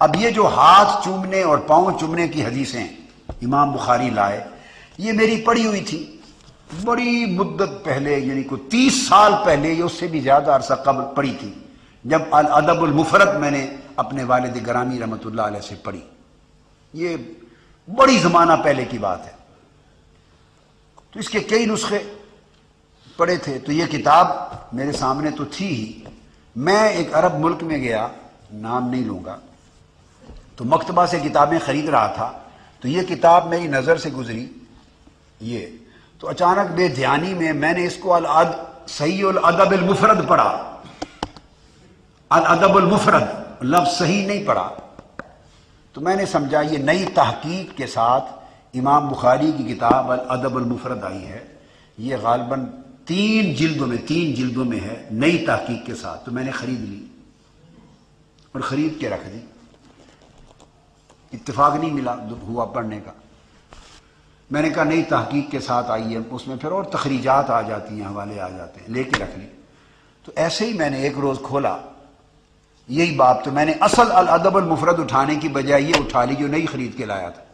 अब ये जो हाथ चूमने और पाँव चूमने की हदीसें इमाम बुखारी लाए, ये मेरी पड़ी हुई थी। बड़ी मुद्दत पहले, यानी को तीस साल पहले ये उससे भी ज़्यादा अरसा कबल पड़ी थी, जब अल अदबुल मुफरत मैंने अपने वालिद ग्रामी रमत से पढ़ी। ये बड़ी जमाना पहले की बात है। तो इसके कई नुस्खे पढ़े थे। तो ये किताब मेरे सामने तो थी ही। मैं एक अरब मुल्क में गया, नाम नहीं लूँगा। तो मकतबा से किताबें खरीद रहा था तो ये किताब मेरी नज़र से गुजरी, ये। तो अचानक बेध्यानी में मैंने इसको अल अद, सही अदब मुफरद पढ़ा। अल अदब मुफरद, लफ्ज सही नहीं पढ़ा। तो मैंने समझा, ये नई तहकीक के साथ इमाम बुखारी की किताब अल अदब मुफरद आई है। ये गालबन तीन जिल्दों में, तीन जिल्दों में है, नई तहकीक के साथ। तो मैंने खरीद ली और ख़रीद के रख दी। इत्तेफाक नहीं मिला हुआ पढ़ने का। मैंने कहा नई तहकीक के साथ आई है उसमें फिर और तखरीजात आ जाती हैं, हवाले आ जाते हैं, लेके रख ली। तो ऐसे ही मैंने एक रोज़ खोला। यही बात तो मैंने असल अल मुफरत उठाने की बजाय ये उठा ली जो नहीं खरीद के लाया था।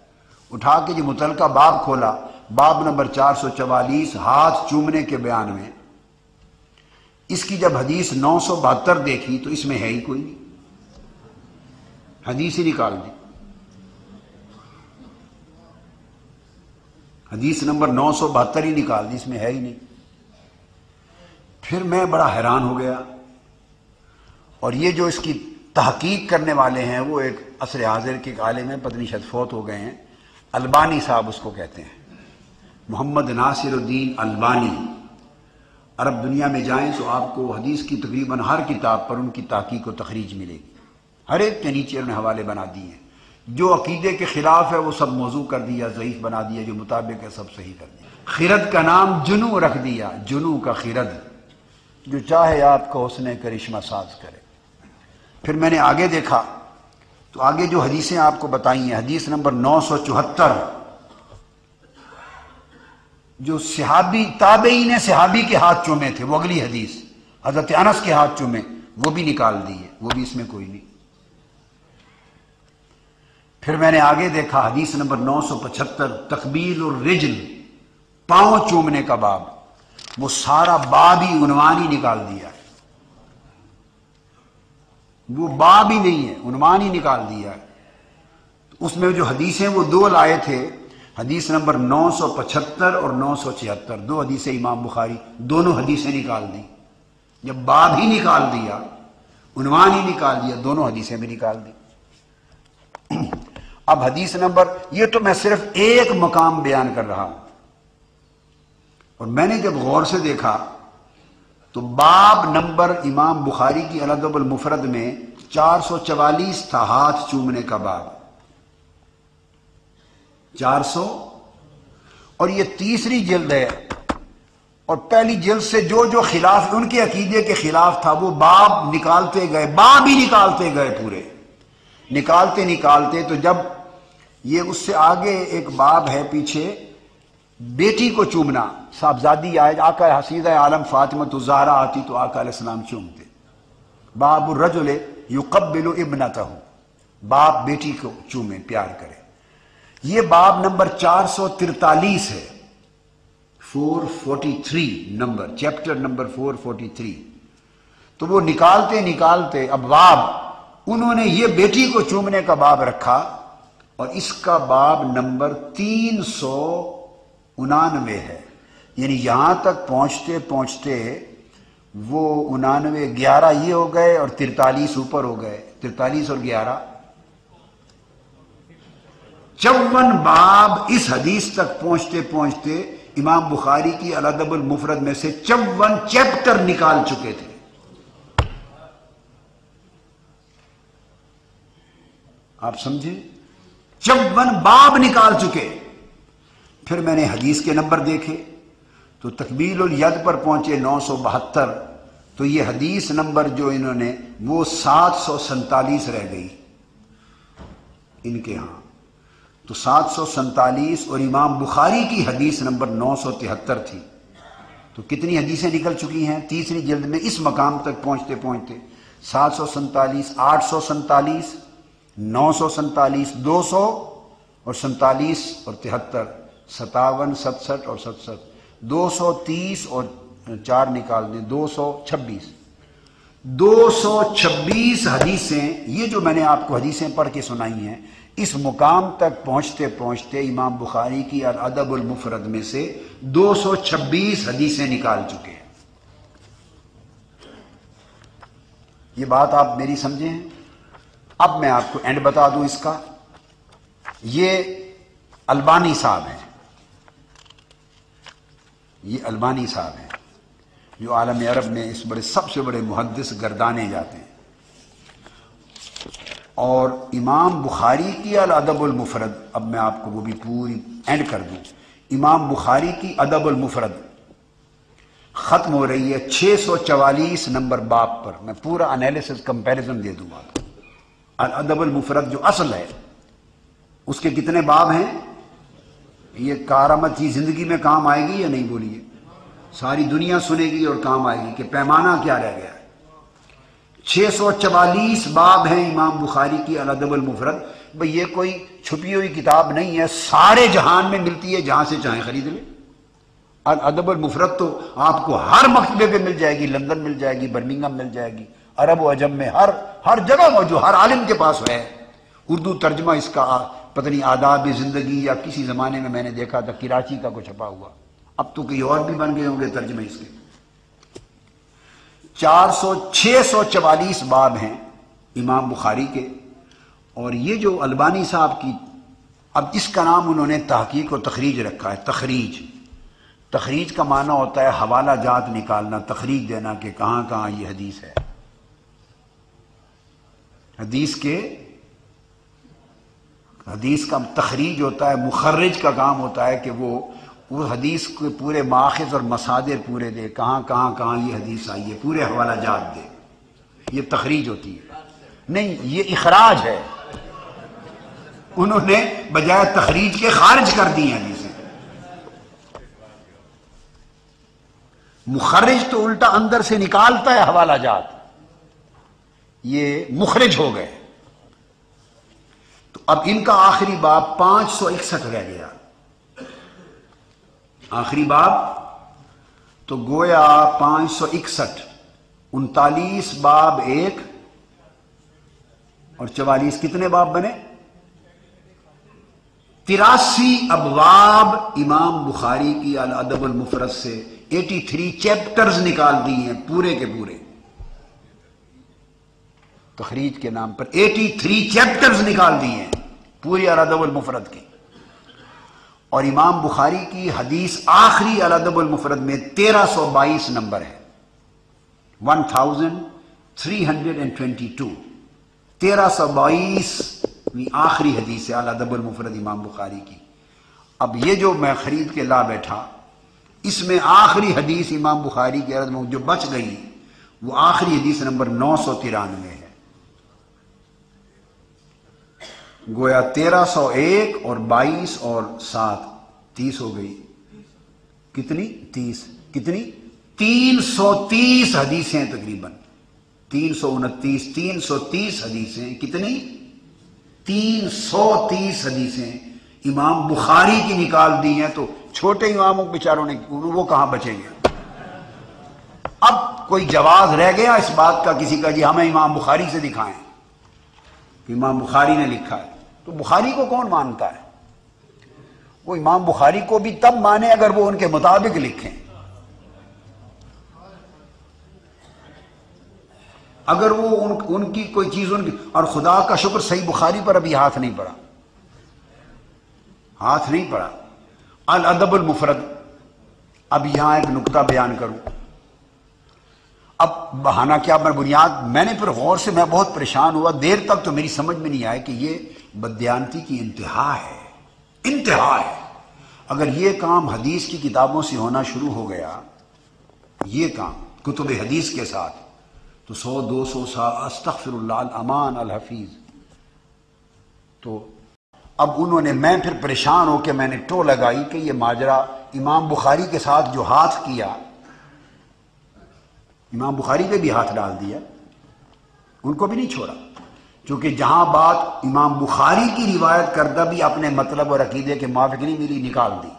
उठा के जो मुतल बाब खोला, बाब नंबर चार सौ चवालीस, हाथ चूमने के बयान में। इसकी जब हदीस नौ सौ बहत्तर देखी तो इसमें है ही कोई नहीं। हदीस ही निकाल दी। हदीस नंबर नौ सौ बहत्तर ही निकाल दी, इसमें है ही नहीं। फिर मैं बड़ा हैरान हो गया। और ये जो इसकी तहकीक करने वाले हैं, वो एक असर हाजिर के काले में पत्नी शतफौत हो गए हैं। अलबानी साहब उसको कहते हैं। मोहम्मद नासिरुद्दीन अलबानी, अरब दुनिया में जाएँ तो आपको हदीस की तकरीबन हर किताब पर उनकी ताकीक व तखरीज मिलेगी। हर एक के नीचे उन्होंने हवाले बना दिए हैं। जो अकीदे के खिलाफ है, वो सब मौजू कर दिया ज़यीफ बना दिया, जो मुताबिक है, सब सही कर दिया। खिरद का नाम जुनू रख दिया, जुनू का खिरद। जो चाहे आपको उसने करिश्मा साज करे। फिर मैंने आगे देखा तो आगे जो हदीसें आपको बताई हैं, हदीस नंबर नौ सौ चौहत्तर। जो सिहाबी ताबई ने सिहाबी के हाथ चूमे थे, वो अगली हदीस, हज़रत अनस के हाथ चूमे वो भी निकाल दिए वो भी इसमें कोई नहीं। फिर मैंने आगे देखा, हदीस नंबर नौ सौ पचहत्तर, तकबील और रिजल पाँव चूमने का बाब। वो सारा बाब ही उनवान ही निकाल दिया। वो बाब ही नहीं है, उनवान ही निकाल दिया। है उसमें जो हदीसें, वो दो लाए थे, हदीस नंबर नौ सौ पचहत्तर और नौ सौ छिहत्तर। दो हदीसें इमाम बुखारी, दोनों हदीसें निकाल दी। जब बाब ही निकाल दिया, उनवान ही निकाल दिया, दोनों हदीसें भी निकाल दी। अब हदीस नंबर, ये तो मैं सिर्फ़ एक मकाम बयान कर रहा हूँ। और मैंने जब गौर से देखा तो बाब नंबर इमाम बुखारी की अलदबल मुफरद में चार सौ चवालीस था हाथ चूमने का बाब। चार सौ? और ये तीसरी जिल्द है, और पहली जिल्द से जो जो खिलाफ, उनके अकीदे के खिलाफ था, वो बाब निकालते गए, बाब ही निकालते गए पूरे। निकालते निकालते तो जब ये उससे आगे एक बाब है पीछे, बेटी को चूमना। साहबजादी आए आका हसीद आलम फातिमा तो जहरा आती तो आका सलाम चूमते। बाब रजुल युकबिल इबन बाप बेटी को चूमे, प्यार करे। ये बाब नंबर चार सौ तिरतालीस है। Four forty three number, chapter number four forty three. तो वो निकालते निकालते अब बाब, उन्होंने ये बेटी को चूमने का बाब रखा। और इसका बाब नंबर तीन सौ उनानवे है। यानी यहाँ तक पहुँचते पहुँचते वो उनानवे, ग्यारह ये हो गए और तिरतालीस ऊपर हो गए। तिरतालीस और ग्यारह। चौवन बाब इस हदीस तक पहुँचते पहुँचते इमाम बुखारी की अलदबुल मुफरत में से चौवन चैप्टर निकाल चुके थे। आप समझे? चौवन बाब निकाल चुके, फिर मैंने हदीस के नंबर देखे तो तकबील यद पर पहुँचे नौ सौ बहत्तर तो ये हदीस नंबर जो इन्होंने, वो सात सौ सैतालीस रह गई इनके यहाँ। तो सात सौ सैतालीस और इमाम बुखारी की हदीस नंबर नौ सौ तिहत्तर थी। तो कितनी हदीसें निकल चुकी हैं? तीसरी जल्द में इस मकाम तक पहुँचते पहुँचते सात सौ सैतालीस, आठ सौ सैतालीस नौ सौ सैतालीस, दो सौ और सैतालीस और तिहत्तर सतावन सतसठ और सतसठ। दो सौ तीस और चार निकाल दें, दो सौ छब्बीस। दो सौ छब्बीस हदीसें, ये जो मैंने आपको हदीसें पढ़ के सुनाई हैं, इस मुकाम तक पहुँचते पहुँचते इमाम बुखारी की और अदबुल मुफरद में से 226 हदीसें निकाल चुके हैं। ये बात आप मेरी समझे? हैं अब मैं आपको एंड बता दूँ इसका। ये अलबानी साहब हैं। ये अल्बानी साहब हैं, जो आलम अरब में इस बड़े, सबसे बड़े मुहदस गर्दाने जाते हैं। और इमाम बुखारी की अल अदबुल मुफरद, अब मैं आपको वो भी पूरी एंड कर दूँ। इमाम बुखारी की अदबुल मुफरद खत्म हो रही है 644 नंबर बाप पर। मैं पूरा एनालिसिस कंपैरिजन दे दूँगा अल अदबुल मुफरद जो असल है, उसके कितने बाब हैं? ये कारामत की ज़िंदगी में काम आएगी या नहीं बोलिए? सारी दुनिया सुनेगी और काम आएगी कि पैमाना क्या रह गया छह सौ चवालीस बाब हैं इमाम बुखारी की अलदबल मुफरत भाई, ये कोई छुपी हुई किताब नहीं है, सारे जहान में मिलती है, जहाँ से चाहे खरीद ले। अदबल मुफरत तो आपको हर मकतबे पे मिल जाएगी, लंदन मिल जाएगी बर्मिंगम मिल जाएगी। अरब अजम में हर हर जगह मौजूद, हर आलिम के पास है। उर्दू तर्जमा इसका, पता आदाब, ज़िंदगी या किसी जमाने में मैंने देखा था, कराची का कुछ छपा हुआ। अब तो कई और भी बन गए होंगे तर्जमे इसके। चार सौ छह सौ चवालीस बाब हैं इमाम बुखारी के, और ये जो अलबानी साहब की, अब इसका नाम उन्होंने तहकीक और तखरीज रखा है, तखरीज। तखरीज का माना होता है हवाला जात निकालना, तखरीज देना कि कहाँ कहाँ ये हदीस है। हदीस के, हदीस का तखरीज होता है, मुखर्रज का काम होता है कि वो उस हदीस के पूरे माखज और मसादिर पूरे दे, कहाँ कहाँ कहाँ ये हदीस आई है, पूरे हवाला जात दे। ये तखरीज होती है। नहीं, ये इखराज है। उन्होंने बजाय तखरीज के खारिज कर दी हैं हदीसें। मुखरज तो उल्टा अंदर से निकालता है हवाला जात। ये मुखरज हो गए। तो अब इनका आखिरी बाप पाँच सौ इकसठ रह गया। आखिरी बाब तो गोया पाँच सौ इकसठ, उनतालीस बाब एक, और चवालीस कितने बाब बने? तिरासी अबवाब इमाम बुखारी की अल अदबुल मुफरत से 83 चैप्टर्स निकाल दिए हैं पूरे के पूरे। तखरीज के नाम पर 83 चैप्टर्स निकाल दिए हैं, पूरी अल अदबुल मुफरत की। और इमाम बुखारी की हदीस आखिरी अलदबुल मुफरद में तेरह सौ बाईस नंबर है। One thousand three hundred and twenty two तेरह सौ बाईस आखिरी हदीस है अलदबुल इमाम बुखारी की। अब ये जो मैं खरीद के ला बैठा, इसमें आखिरी हदीस इमाम बुखारी की जो बच गई, वो आखिरी हदीस नंबर नौ सौ तिरानवे है। गोया तेरह सौ एक और बाईस और सात। तीस हो गई। कितनी? तीस। कितनी? तीन सौ तीस हदीसें तकरीबन। तीन सौ उनतीस, तीन सौ तीस हदीसें। कितनी? तीन सौ तीस हदीसें। इमाम बुखारी की निकाल दी हैं तो छोटे इमामों बेचारों ने वो कहाँ बचेंगे? अब कोई जवाब रह गया इस बात का किसी का? जी, हमें इमाम बुखारी से दिखाएँ। इमाम बुखारी ने लिखा है। तो बुखारी को कौन मानता है? वो इमाम बुखारी को भी तब माने अगर वो उनके मुताबिक लिखें। अगर वो उन, उनकी कोई चीज़ उनकी और खुदा का शुक्र सही बुखारी पर अभी हाथ नहीं पड़ा। हाथ नहीं पड़ा। अल अदबुल मुफरद। अब यहाँ एक नुकता बयान करूँ। अब बहाना क्या मैं बुनियाद मैंने फिर गौर से मैं बहुत परेशान हुआ। देर तक तो मेरी समझ में नहीं आया कि ये बदयांती की इंतहा है। इंतहा है। अगर ये काम हदीस की किताबों से होना शुरू हो गया, ये काम कुतुब हदीस के साथ तो सौ दो सौ सा अल हफीज। तो अब उन्होंने, मैं फिर परेशान होकर मैंने टो लगाई कि ये माजरा इमाम बुखारी के साथ जो हाथ किया, इमाम बुखारी पे भी हाथ डाल दिया, उनको भी नहीं छोड़ा। चूँकि जहाँ बात इमाम बुखारी की रिवायत करदा भी अपने मतलब और अकीदे के माफिक नहीं मिली, निकाल दी।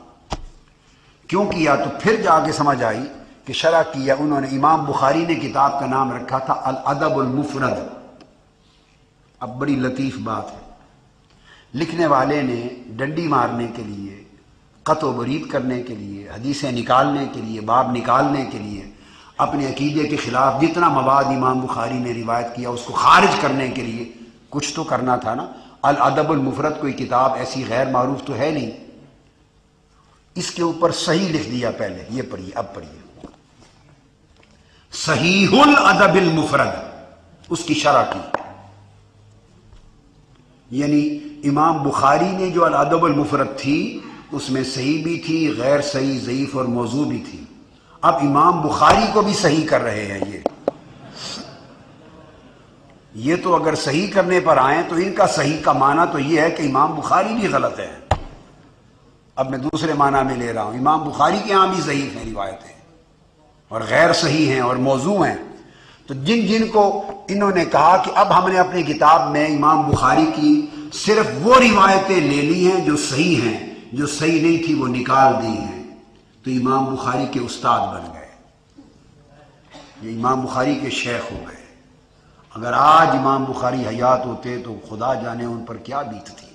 क्यों किया तो फिर जाके समझ आई कि शरा किया उन्होंने इमाम बुखारी ने किताब का नाम रखा था अल अदब मुफरद। अब बड़ी लतीफ बात है। लिखने वाले ने डंडी मारने के लिए कत बरीद करने के लिए, हदीसें निकालने के लिए, बाब निकालने के लिए, अपने अकीदे के खिलाफ जितना मवाद इमाम बुखारी ने रिवायत किया, उसको खारिज करने के लिए कुछ तो करना था ना। अल अदबुलमफरत कोई किताब ऐसी गैर मारूफ तो है नहीं। इसके ऊपर सही लिख दिया पहले, ये पढ़िए, अब पढ़िए। सहीहुल अदबिल मुफरद, उसकी शरा की। यानी इमाम बुखारी ने जो अल अदबुल मुफरत थी, उसमें सही भी थी, गैर सही ज़यीफ और मौजू भी थी। अब इमाम बुखारी को भी सही कर रहे हैं ये। ये तो अगर सही करने पर आए तो इनका सही का माना तो ये है कि इमाम बुखारी भी गलत है। अब मैं दूसरे माना में ले रहा हूँ। इमाम बुखारी के यहाँ भी सही हैं रिवायतें, और गैर सही हैं, और मौजू हैं। तो जिन जिन को इन्होंने कहा कि अब हमने अपनी किताब में इमाम बुखारी की सिर्फ़ वो रिवायतें ले ली हैं जो सही हैं, जो सही नहीं थी, वो निकाल दी हैं तो इमाम बुखारी के उस्ताद बन गए। ये इमाम बुखारी के शेख हो गए। अगर आज इमाम बुखारी हयात होते तो खुदा जाने उन पर क्या बीतती।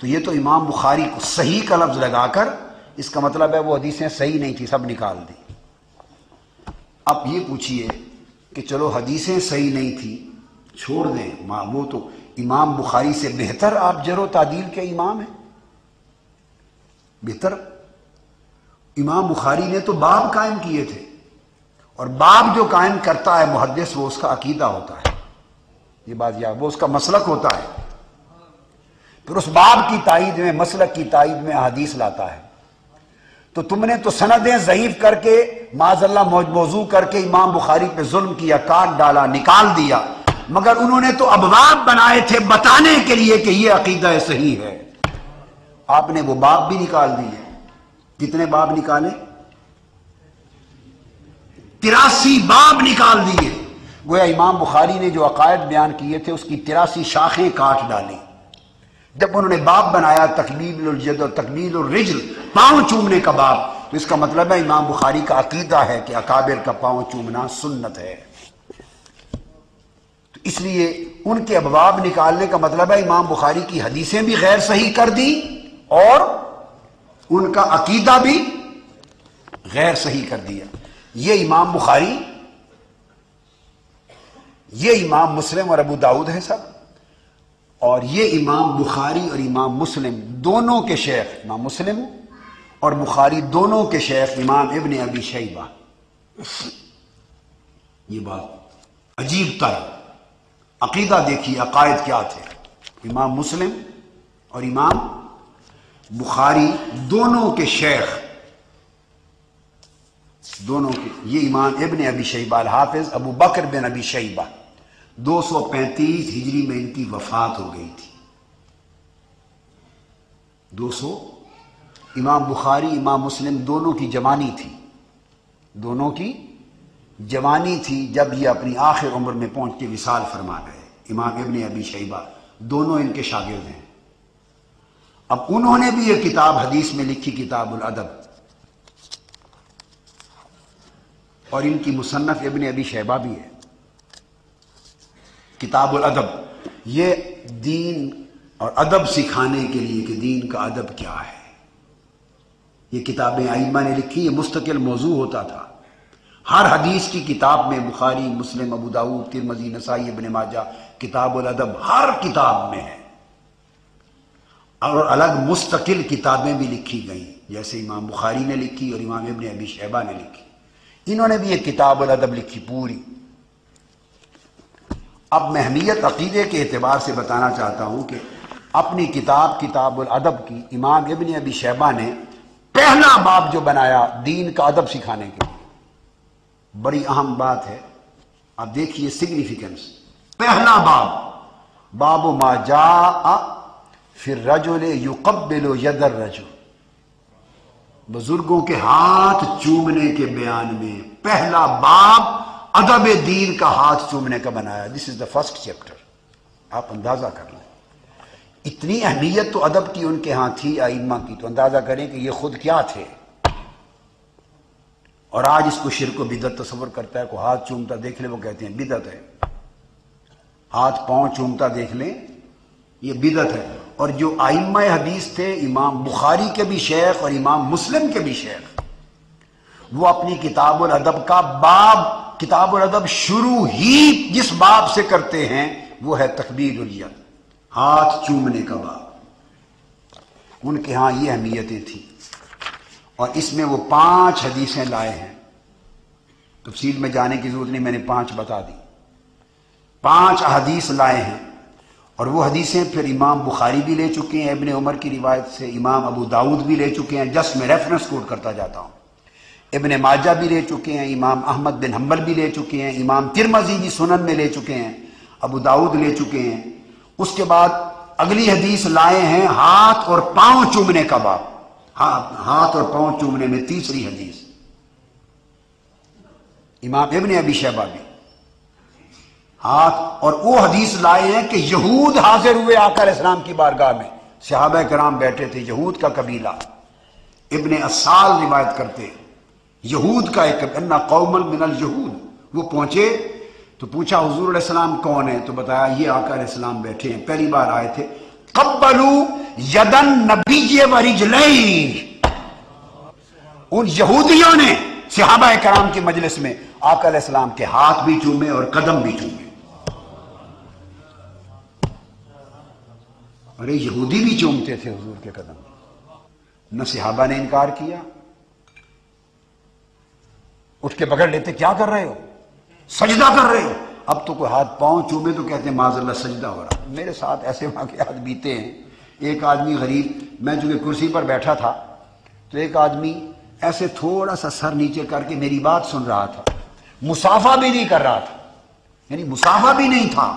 तो ये तो इमाम बुखारी को सही का लफ्ज लगाकर इसका मतलब है वो हदीसें सही नहीं थी, सब निकाल दी। अब ये पूछिए कि चलो हदीसें सही नहीं थी, छोड़ दें। वो तो इमाम बुखारी से बेहतर आप जरो तादील के इमाम हैं। बेहतर। इमाम बुखारी ने तो बाब कायम किए थे। और बाब जो कायम करता है मुहदस वो उसका अकीदा होता है। ये बात याद, वो उसका मसलक होता है। फिर उस बाब की ताइद में, मसलक की ताइद में हदीस लाता है। तो तुमने तो सनदें ज़यीफ करके, माजल्ला मौजू करके इमाम बुखारी पे जुल्म किया, काट डाला, निकाल दिया। मगर उन्होंने तो अबवाब बनाए थे बताने के लिए कि यह अकीदा सही है। आपने वो बाप भी निकाल दिए। कितने बाप निकाले? तिरासी बाब निकाल दिए। गोया इमाम बुखारी ने जो अकायद बयान किए थे, उसकी तिरासी शाखें काट डाली। जब उन्होंने बाब बनाया तकलील जद और तकलील और रिजल, पाँव चूमने का बाब तो इसका मतलब है, इमाम बुखारी का अकीदा है कि अकाबिर का पाँव चूमना सुन्नत है। तो इसलिए उनके अबवाब निकालने का मतलब है, इमाम बुखारी की हदीसें भी गैर सही कर दी और उनका अकीदा भी गैर सही कर दिया। ये इमाम बुखारी, ये इमाम मुस्लिम और अबू दाऊद है सब, और ये इमाम बुखारी और इमाम मुस्लिम दोनों के शेख, इमाम मुस्लिम और बुखारी दोनों के शेख इमाम इबन अबी शैबा। ये बात अजीब तर अकीदा देखिए, अकायद क्या थे? इमाम मुस्लिम और इमाम बुखारी दोनों के शेख दोनों के, ये इमाम इबन अबी शैबा हाफिज अबू बकर बिन अबी शैबा 235 हिजरी में इनकी वफात हो गई थी। 200 इमाम बुखारी, इमाम मुस्लिम दोनों की जवानी थी। दोनों की जवानी थी जब ये अपनी आखिर उम्र में पहुँच के विशाल फरमा गए। इमाम इबन अबी शैबा, दोनों इनके शागिर्द हैं। अब उन्होंने भी ये किताब, हदीस में लिखी किताबुल अदब और इनकी मुसन्फ इबन अबी शहबा भी है। किताबुल अदब। ये दीन और अदब सिखाने के लिए कि दीन का अदब क्या है। ये किताबें आइमा ने लिखी, ये मुस्तकिल मौजू होता था। हर हदीस की किताब में बुखारी, मुस्लिम, अबू दाऊद, तिरमजी, नसाई, इबन माजा, किताबुल अदब हर किताब में है। और अलग मुस्तकिल किताबें भी लिखी गई, जैसे इमाम बुखारी ने लिखी और इमाम इबन अबी शहबा ने लिखी। इन्होंने भी एक किताब अदब लिखी पूरी। अब मैं अहमियत अकीदे के एतबार से बताना चाहता हूँ कि अपनी किताब किताब अदब की इमाम इबन अबी शहबा ने पहला बाब जो बनाया दीन का अदब सिखाने के लिए। बड़ी अहम बात है। अब देखिए सिग्निफिकेंस पहला बाब, बाबो मा जा फिर रजुल युकबिलो यदर रजु बुज़ुर्गों के हाथ चूमने के बयान में पहला बाब अदब दीन का हाथ चूमने का बनाया। This is the first chapter आप अंदाज़ा कर लें। इतनी अहमियत तो अदब की उनके यहाँ थी, आइम्मा की। तो अंदाज़ा करें कि ये खुद क्या थे। और आज इसको शिर को बिदत तस्वर करता है को हाथ चूमता देख ले, वो कहते हैं, बिदत है। हाथ पाँव चूमता देख लें, ये बिदत है। और जो आइम्मा हदीस थे, इमाम बुखारी के भी शेख और इमाम मुस्लिम के भी शेख, वो अपनी किताब अदब का बाब किताब अदब शुरू ही जिस बाब से करते हैं, वो है तकबीर उलियत हाथ चूमने का बाब। उनके यहाँ ये अहमियतें थी। और इसमें वो पाँच हदीसें लाए हैं। तफसील में जाने की ज़रूरत नहीं, मैंने पाँच बता दी। पाँच हदीस लाए हैं। और वो हदीसें फिर इमाम बुखारी भी ले चुके हैं, इबन उमर की रिवायत से इमाम अबू दाऊद भी ले चुके हैं, जस्ट मैं रेफरेंस कोट करता जाता हूँ। इबन माजा भी ले चुके हैं, इमाम अहमद बिन हम्बल भी ले चुके हैं, इमाम तिरमजी भी सुनन में ले चुके हैं, अबू दाऊद ले चुके हैं। उसके बाद अगली हदीस लाए हैं, हाथ और पाँव चूमने का बाप हाथ हाथ और पाँव चूमने में तीसरी हदीस। इमाम इबन अबी शहबा भी। हाथ और वो हदीस लाए हैं कि यहूद हाजिर हुए आकर इस्लाम की बारगाह में। सहाब कराम बैठे थे, यहूद का कबीला। इबन असाल रिवायत करते यहूद का एक अन्ना कौमल मिनल यहूद। वो पहुँचे तो पूछा, हजूर सलाम कौन है? तो बताया, ये आकर इस्लाम बैठे हैं। पहली बार आए थे, कब्बलू यदन नबी वरिजलई उन यहूदियों ने सिहाबा कराम के मजलिस में आकर इस्लाम के हाथ भी चूमे और कदम भी चूमे। अरे यहूदी भी चूमते थे हजूर के कदम। न सिहाबा ने इनकार किया। उठ के पकड़ लेते, क्या कर रहे हो? सजदा कर रहे हो। अब तो कोई हाथ पाँव चूमे तो कहते हैं माजल्ला सजदा हो रहा। मेरे साथ ऐसे वाकत बीते हैं। एक आदमी गरीब, मैं चूँकि कुर्सी पर बैठा था तो एक आदमी ऐसे थोड़ा सा सर नीचे करके मेरी बात सुन रहा था। मुसाफा भी नहीं कर रहा था। यानी मुसाफा भी नहीं था।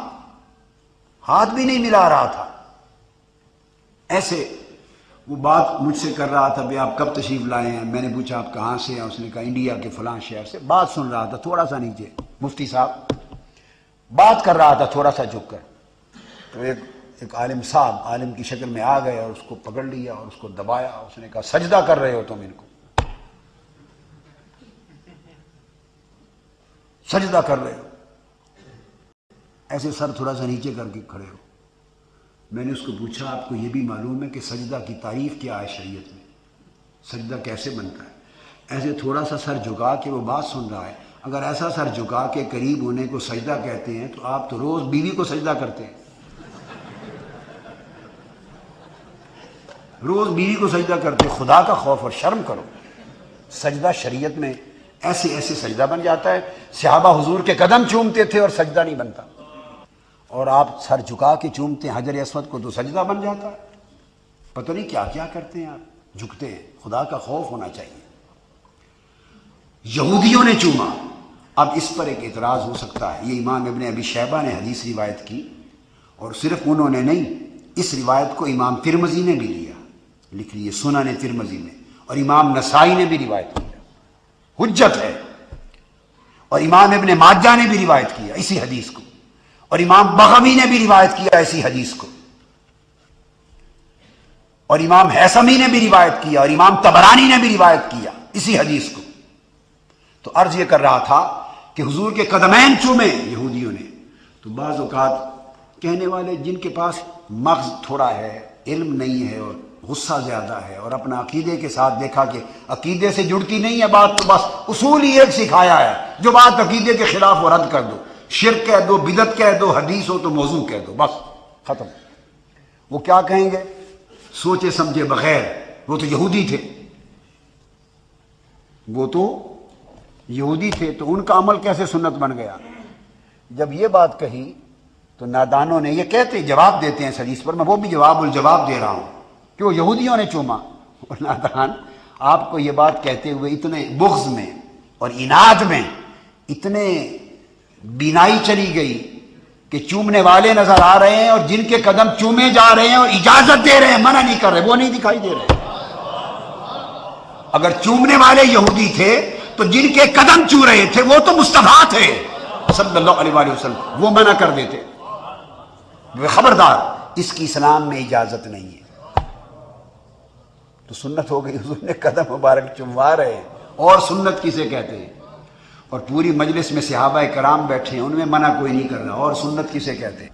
हाथ भी नहीं मिला रहा था। ऐसे, वो बात मुझसे कर रहा था, भाई आप कब तशरीफ़ लाए हैं? मैंने पूछा, आप कहाँ से हैं? उसने कहा, इंडिया के फलां शहर से। बात सुन रहा था, थोड़ा सा नीचे, मुफ्ती साहब। बात कर रहा था, थोड़ा सा झुक कर। तो एक एक आलिम साहब आलिम की शक्ल में आ गए और उसको पकड़ लिया और उसको दबाया। उसने कहा, सजदा कर रहे हो तुम इनको? सजदा कर रहे हो। ऐसे सर थोड़ा सा नीचे करके खड़े हो। मैंने उसको पूछा, आपको यह भी मालूम है कि सजदा की तारीफ़ क्या है शरीयत में? सजदा कैसे बनता है? ऐसे थोड़ा सा सर झुका के वो बात सुन रहा है। अगर ऐसा सर झुका के करीब होने को सजदा कहते हैं तो आप तो रोज बीवी को सजदा करते हैं। रोज बीवी को सजदा करते खुदा का खौफ और शर्म करो। सजदा शरीयत में ऐसे ऐसे सजदा बन जाता है। सिहाबा हुजूर के कदम चूमते थे और सजदा नहीं बनता। और आप सर झुका के चूमते हैं, हजर असवद को तो सजदा बन जाता है। पता नहीं क्या क्या करते हैं आप? झुकते हैं। खुदा का खौफ होना चाहिए। यहूदियों ने चूमा। अब इस पर एक एतराज़ हो सकता है। ये इमाम इबन अभी शहबा ने हदीस रिवायत की, और सिर्फ़ उन्होंने नहीं, इस रिवायत को इमाम तिरमजी ने भी लिया। लिख लिए सुना ने तिरमजी ने और इमाम नसाई ने भी रिवायत किया हुज्जत है। और इमाम इबन माजा ने भी रिवायत किया इसी हदीस को। और इमाम बगवी ने भी रिवायत किया ऐसी हदीस को। और इमाम हैसमी ने भी रिवायत किया और इमाम तबरानी ने भी रिवायत किया इसी हदीस को। तो अर्ज़ ये कर रहा था कि हुजूर के कदमैन चूमे यहूदियों ने। तो बाज़ कहने वाले, जिनके पास मगज थोड़ा है, इल्म नहीं है और गुस्सा ज़्यादा है और अपना अकीदे के साथ देखा कि अकीदे से जुड़ती नहीं है बात तो बस उसूल ही एक सिखाया है, जो बात अकीदे के खिलाफ वो रद्द कर दो। शिर कह दो, बिदत कह दो, हदीस हो तो मौजू कह दो, बस, खत्म। वो क्या कहेंगे? सोचे समझे बगैर, वो तो यहूदी थे। वो तो यहूदी थे तो उनका अमल कैसे सुन्नत बन गया? जब ये बात कही तो नादानों ने ये कहते, जवाब देते हैं सदीस पर, मैं वो भी जवाब उल जवाब दे रहा हूँ क्यों यहूदियों ने चूमा। और नादान, आपको ये बात कहते हुए इतने बुग्ज में और इनाद में, इतने बिनाई चली गई कि चूमने वाले नज़र आ रहे हैं और जिनके कदम चूमे जा रहे हैं और इजाज़त दे रहे हैं, मना नहीं कर रहे, वो नहीं दिखाई दे रहे। अगर चूमने वाले यहूदी थे तो जिनके कदम चू रहे थे, वो तो मुस्तफ़ा थे, सल्लल्लाहु अलैहि वसल्लम, वो मना कर देते। खबरदार, इसकी इस्लाम में इजाज़त नहीं है। तो सुन्नत हो गई, उसने कदम मुबारक चुमवा रहे और सुन्नत किसे कहते हैं? और पूरी मजलिस में सिहाबा कराम बैठे हैं, उनमें मना कोई नहीं कर रहा, और सुन्नत किसे कहते हैं?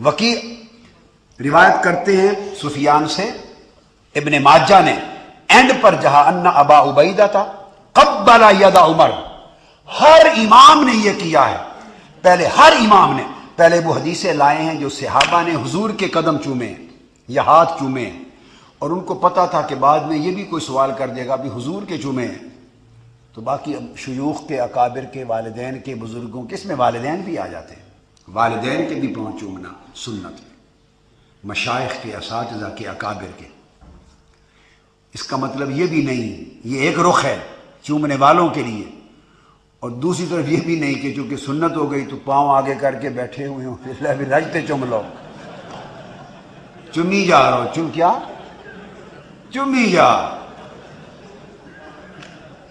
वकी रिवायत करते हैं सुफियान से, इबन माजा ने, एंड पर जहाँ अन्ना अबा उबैदा था, कब्बला यदा उमर। हर इमाम ने यह किया है। पहले हर इमाम ने, पहले वो हदीसें लाए हैं जो सिहाबा ने हुजूर के कदम चूमे या हाथ चूमे और उनको पता था कि बाद में ये भी कोई सवाल कर देगा, अभी हुजूर के चूमे हैं। तो बाकी शयूख के, अकाबिर के, वालदेन के, बुज़ुर्गों के, इसमें वालदेन भी आ जाते हैं। वालदेन के भी पहुँच चूमना सुन्नत है मशाइ के इस के, अकाबिर के। इसका मतलब ये भी नहीं, ये एक रुख है चूमने वालों के लिए। और दूसरी तरफ़ ये भी नहीं कि चूँकि सुन्नत हो गई तो पाँव आगे करके बैठे हुए हो, फिर रजते चुम लो। चुमी जा रहा हो, चुम क्या? चुमी जा।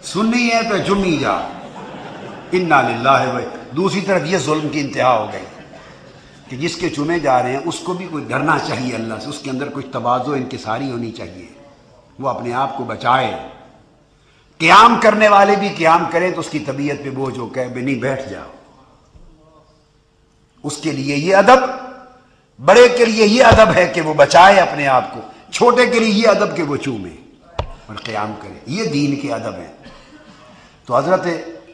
सुननी है तो चुमी जा। इन्ना लिल्ला है भाई दूसरी तरफ़ ये जुल्म की इंतहा हो गई कि जिसके चुमे जा रहे हैं, उसको भी कोई डरना चाहिए अल्लाह से। उसके अंदर कुछ तबाजो इनकसारी होनी चाहिए। वो अपने आप को बचाए। क्याम करने वाले भी क्याम करें तो उसकी तबीयत पे बोझ हो कहे नहीं बैठ जाओ। उसके लिए ये अदब, बड़े के लिए ये अदब है कि वो बचाए अपने आप को। छोटे के लिए ये अदब कि वो चूमे। और क्याम करे। ये दीन के अदब है। तो हज़रत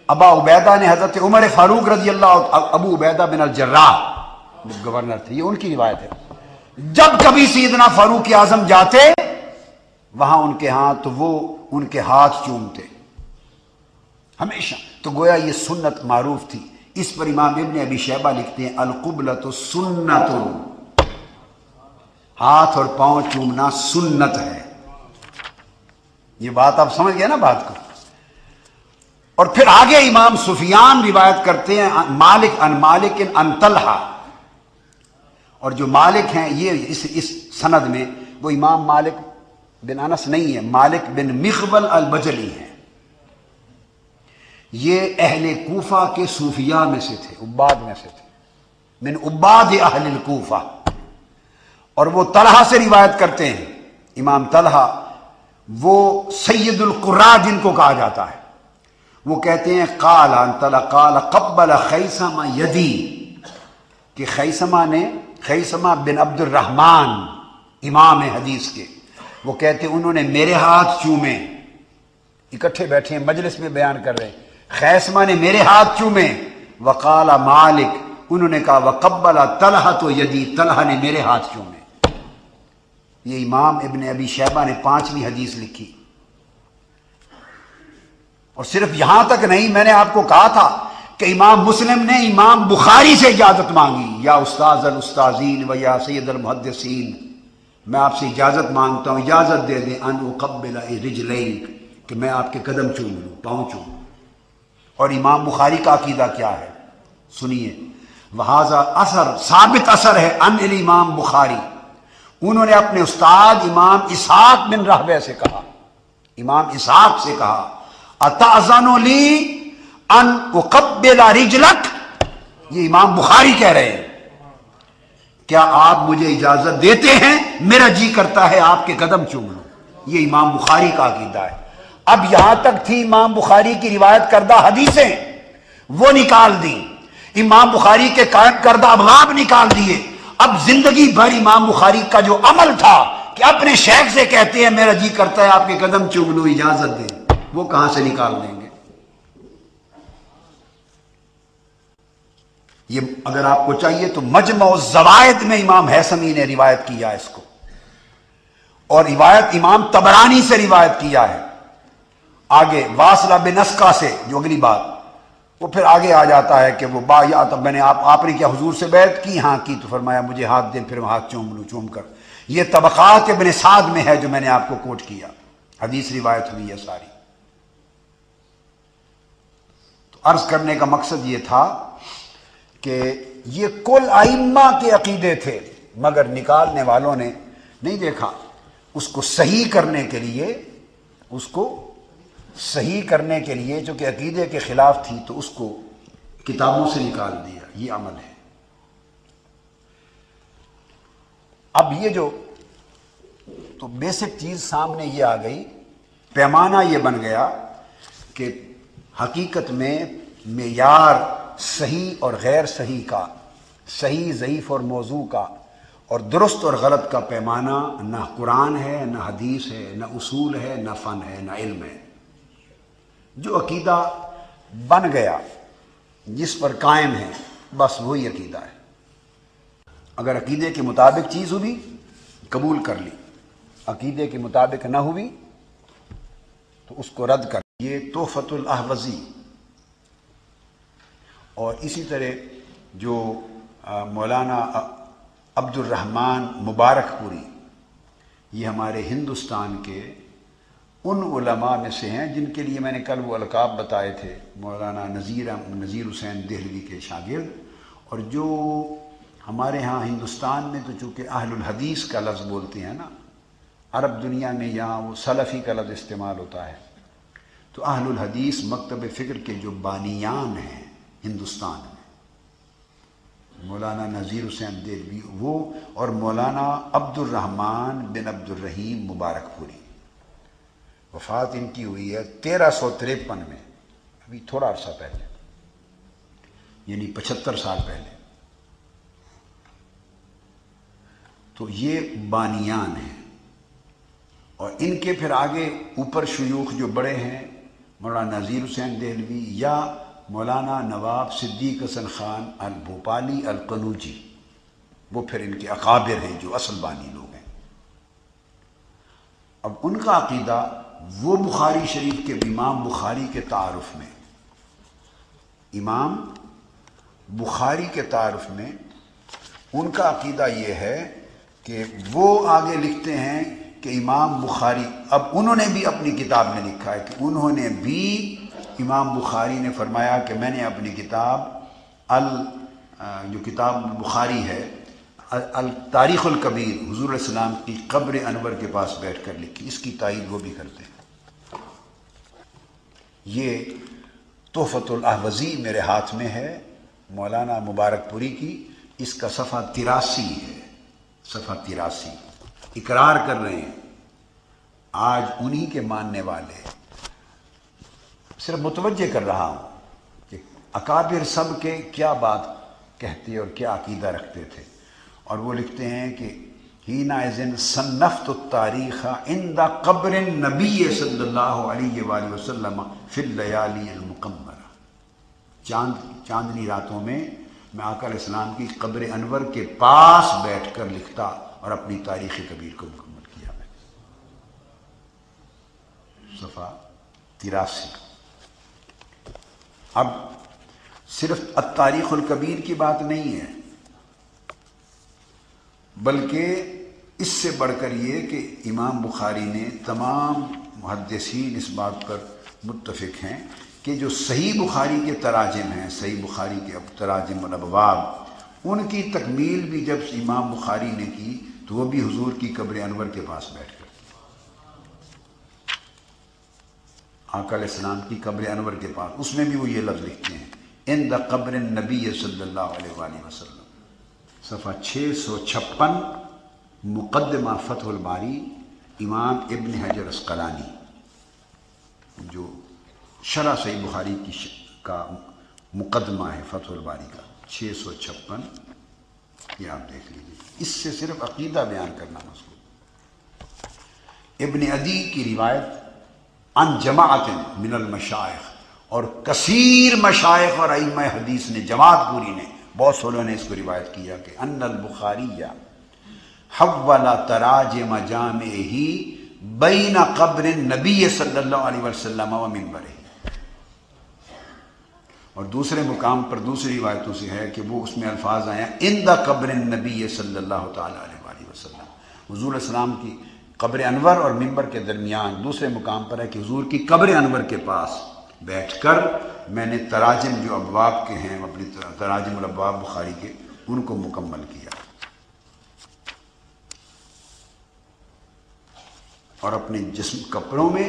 अबा उबैदा ने हज़रत उमर फारूक रज़ी अल्लाह Abu Ubaidah bin Jarrah governor थे, ये उनकी रिवायत है। जब कभी सीदना फारूक आज़म जाते, वहाँ उनके हाथ तो वो उनके हाथ चूमते। हमेशा। तो गोया ये सुन्नत मारूफ थी। इस पर इमाम इबन अभी शहबा लिखते हैं अलकुबल तो सुन्नत हाथ और पाँव चूमना सुन्नत है। ये बात आप समझ गए ना बात को? और फिर आगे इमाम सुफियान रिवायत करते हैं मालिक अन मालिक इन अनतलहा। और जो मालिक हैं, ये इस इस सनद में, वो इमाम मालिक बिन अनस नहीं है, मालिक बिन मिखबल अल बजली है। ये अहले कूफा के सूफिया में से थे, उब्बाद में से थे। मिन उब्बाद अहल कूफा। और वो तलहा से रिवायत करते हैं, इमाम तलहा, वो सैदुल कुर्रा जिनको कहा जाता है। वो कहते हैं, काला तला काल कब्बल खैसमा यदी। कि खैसमा ने, खैसमा बिन अब्दुलरहमान इमाम हदीस के, वो कहते हैं, उन्होंने मेरे हाथ चूमे। इकट्ठे बैठे हैं, मजलिस में बयान कर रहे हैं। खैसमा ने मेरे हाथ चूमे। वकाला मालिक, उन्होंने कहा वकबला तलहा तो यदि, तलहा ने मेरे हाथ चूमे। ये इमाम इबन अबी शैबा ने पांचवी हदीस लिखी। और सिर्फ़ यहाँ तक नहीं, मैंने आपको कहा था कि इमाम मुस्लिम ने इमाम बुखारी से इजाज़त मांगी। या उस्ताज अल उस्ताजीन व या सैद अल मुहदसिन मैं आपसे इजाज़त माँगता हूँ। इजाज़त दे दें अन उकबिल रिजलैन, कि मैं आपके कदम चूम लूँ, पाँव चूम और इमाम बुखारी का अकीदा क्या है? सुनिए। वहाजा असर, साबित असर है अन इमाम बुखारी। उन्होंने अपने उस्ताद इमाम इसहाक बिन रहबे से कहा। इमाम इसहाक से कहा अताजनोली अन उकबिला रिजलक? ये इमाम बुखारी कह रहे हैं। क्या आप मुझे इजाज़त देते हैं? मेरा जी करता है, आपके कदम चूम लो। ये इमाम बुखारी का अकीदा है। अब यहाँ तक थी इमाम बुखारी की रिवायत करदा हदीसें। वो निकाल दी। इमाम बुखारी के कायम करदा अबगाब निकाल दिए। अब ज़िंदगी भर इमाम बुखारी का जो अमल था, कि अपने शेख से कहते हैं, मेरा जी करता है, आपके कदम चूम लो, इजाज़त दें। वो कहाँ से निकाल देंगे? ये अगर आपको चाहिए तो मजम जवायद में इमाम हैसमी ने रिवायत किया इसको। और रिवायत इमाम तबरानी से रिवायत किया है। आगे वासला बिनस्का से, जो अगली बात, वो फिर आगे आ जाता है कि वो बा या तो मैंने आप, आपने क्या हुजूर से बैत की? हाँ की तो फरमाया, मुझे हाथ दें, फिर हाथ चूम लू, चूम कर। ये तबक़ात बिन साद में है जो मैंने आपको कोट किया। हदीस रिवायत हुई है सारी तो अर्ज़ करने का मकसद ये था कि ये कुल आइम्मा के अकीदे थे, मगर निकालने वालों ने नहीं देखा। उसको सही करने के लिए, उसको सही करने के लिए जो कि अकीदे के खिलाफ थी तो उसको किताबों से निकाल दिया। ये अमल है। अब ये जो तो बेसिक चीज़ सामने ये आ गई। पैमाना ये बन गया कि हकीकत में मेयार सही और गैर सही का, सही ज़यीफ़ और मौजू का, और दुरुस्त और गलत का पैमाना न कुरान है, न हदीस है, न उसूल है, न फ़न है, न इल्म है। जो अकीदा बन गया, जिस पर कायम है, बस वही अकीदा है। अगर अकीदे के मुताबिक चीज़ हुई, कबूल कर ली। अकीदे के मुताबिक न हुई तो उसको रद्द कर ये तोहफतुल अहवज़ी। और इसी तरह जो मौलाना अब्दुलरहमान मुबारकपुरी ये हमारे हिंदुस्तान के उन उलमा में से हैं जिनके लिए मैंने कल वो अलकाब बताए थे, मौलाना नज़ीर नज़ीर हुसैन दहलवी के शागिर्द। और जो हमारे यहाँ हिंदुस्तान में तो चूँकि अहलुल हदीस का लफ्ज़ बोलते हैं ना, अरब दुनिया में यहाँ वो सलफ़ी का लफ्ज़ इस्तेमाल होता है। तो अहलुल हदीस मकतब फ़िक्र के जो बानियान हैं हिंदुस्तान में, मौलाना नज़ीर हुसैन देलवी, वो और मौलाना अब्दुलरहमान बिन अब्दुलरहीम मुबारकपुरी वफात इनकी हुई है तेरह सौ तिरपन में, अभी थोड़ा अर्सा पहले, यानी पचहत्तर साल पहले। तो ये बानियान हैं और इनके फिर आगे ऊपर शयूख जो बड़े हैं मौलाना नज़ीर हुसैन देलवी या मौलाना नवाब सिद्दीक हसन ख़ान अल भोपाली अल कनूजी वो फिर इनके अकाबिर हैं, जो असल बानी लोग हैं। अब उनका अकीदा वो बुखारी शरीफ के इमाम बुखारी के तारफ़ में। इमाम बुखारी के तारफ़ में उनका अकीदा ये है कि वो आगे लिखते हैं कि इमाम बुखारी, अब उन्होंने भी अपनी किताब में लिखा है कि उन्होंने भी, इमाम बुखारी ने फरमाया कि मैंने अपनी किताब अल जो किताब बुखारी है अल तारीख़ुल कबीर, हजूर सलाम की कब्र अनवर के पास बैठ कर लिखी। इसकी तायद वो भी करते हैं। ये तोहफ़तुल अहवज़ी मेरे हाथ में है, मौलाना मुबारकपुरी की। इसका सफ़ा तिरासी है, सफ़ा तिरासी। इकरार कर रहे हैं। आज उन्हीं के मानने वाले। सिर्फ़ मुतवजह कर रहा हूँ कि अकाबिर सब के क्या बात कहते और क्या अकीदा रखते थे। और वो लिखते हैं कि, हीना इज़न सन्नफ़त तारीख़ इन द कब्र नबी सल्लल्लाहु अलैहि वसल्लम फिलयालीमकमरा चाँद, चांदनी रातों में मैं आकर इस्लाम की कब्र अनवर के पास बैठ कर लिखता और अपनी तारीख़ कबीर को मुकम्मल किया मैंने सफ़ा तिरासी। अब सिर्फ़ तारीख़ुल कबीर की बात नहीं है, बल्कि इससे बढ़कर ये कि इमाम बुखारी ने तमाम मुहदसिन इस बात पर मुतफिक हैं कि जो सही बुखारी के तराजम हैं, सही बुखारी के अब तराजम अबवाब उनकी तकमील भी जब इमाम बुखारी ने की तो वह भी हुजूर की कब्र अनवर के पास बैठ कर आकल इस्लाम की कब्र अनवर के पास, उसमें भी वो ये लफ्ज़ लिखते हैं, इन द कब्र नबी सल्लल्लाहु अलैहि वसल्लम। सफ़ा छः सौ छप्पन मुकदमा फ़तहुलबारी इमाम इबन हजर अस्कलानी, जो शरा सही बुखारी की का मुकदमा है फ़तहुलबारी का। छः सौ छप्पन, ये आप देख लीजिए। इससे सिर्फ़ अकीदा बयान करना मसलूब इबन अदी की रिवायत, अन जमात मिनल मशाइ और कसीर मशाइ और अम हदीस ने, जमात पूरी ने, बहुत सोलों ने इसको रिवायत किया कि अनल बुखारिया हवला तराज मजाम ही बैन कब्र नबी सल्लल्लाहु अलैहि वसल्लम व और दूसरे मुकाम पर दूसरी रिवायतों से है कि वो उसमें अल्फाज आया इन द कब्र नबी सल्लल्लाहु अलैहि वसल्लम। हजूर सलाम की कब्र अनवर और मिंबर के दरमियान दूसरे मुकाम पर है कि हजूर की कब्र अनवर के पास बैठकर मैंने तराजम जो अबवाब के हैं, अपनी तराजम अबवाब बुखारी के, उनको मुकम्मल किया। और अपने जिस्म कपड़ों में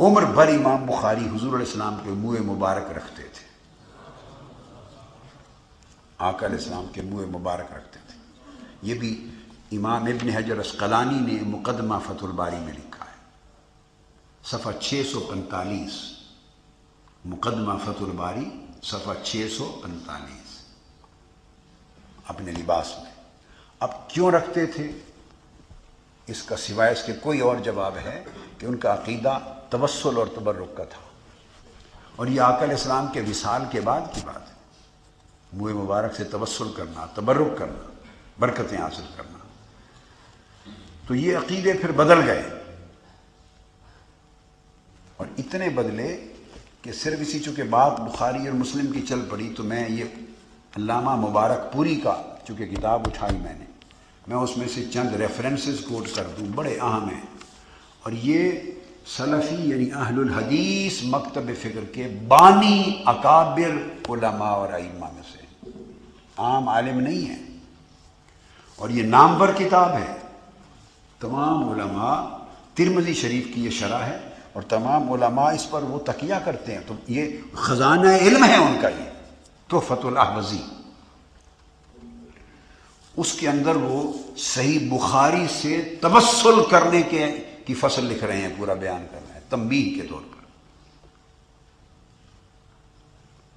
उम्र भर इमाम बुखारी हजूर इस्लाम के मुँह मुबारक रखते थे। आकर इस्लाम के मुँह मुबारक रखते थे। ये भी इमाम इबन हजर असकलानी ने मुकदमा फतुलबारी में लिखा है। सफ़ा छः सौ पैंतालीस, मुकदमा फतुलबारी सफ़ा छः सौ पैंतालीस। अपने लिबास में। अब क्यों रखते थे? इसका सिवाय इसके कोई और जवाब है कि उनका अकीदा तवसल और तबर्रुक का था। और यह आकल इस्लाम के विसाल के बाद की बात है। मुँह मुबारक से तवसल करना, तबर्रुक करना, बरकतें हासिल करना। तो ये अकीदे फिर बदल गए। और इतने बदले कि सिर्फ़ इसी चूँकि बात बुखारी और मुस्लिम की चल पड़ी तो मैं ये अल्लामा मुबारक पूरी का चूँकि किताब उठाई मैंने, मैं उसमें से चंद रेफरेंसेस कोट कर दूँ, बड़े अहम हैं। और ये सलफ़ी यानी अहलुल हदीस मकतब फ़िक्र के बानी अकाबिर उलमा और आइमा में से। आम आलिम नहीं है। और ये नामवर किताब है। तमाम उलमा, तिरमजी शरीफ की ये शरह है और तमाम उलमा इस पर वो तकिया करते हैं। तो ये ख़जाना इल्म है उनका ये तो फतुल अहवजी। उसके अंदर वो सही बुखारी से तबसल करने के, की फ़सल लिख रहे हैं, पूरा बयान कर रहे हैं, तंबीह के तौर पर।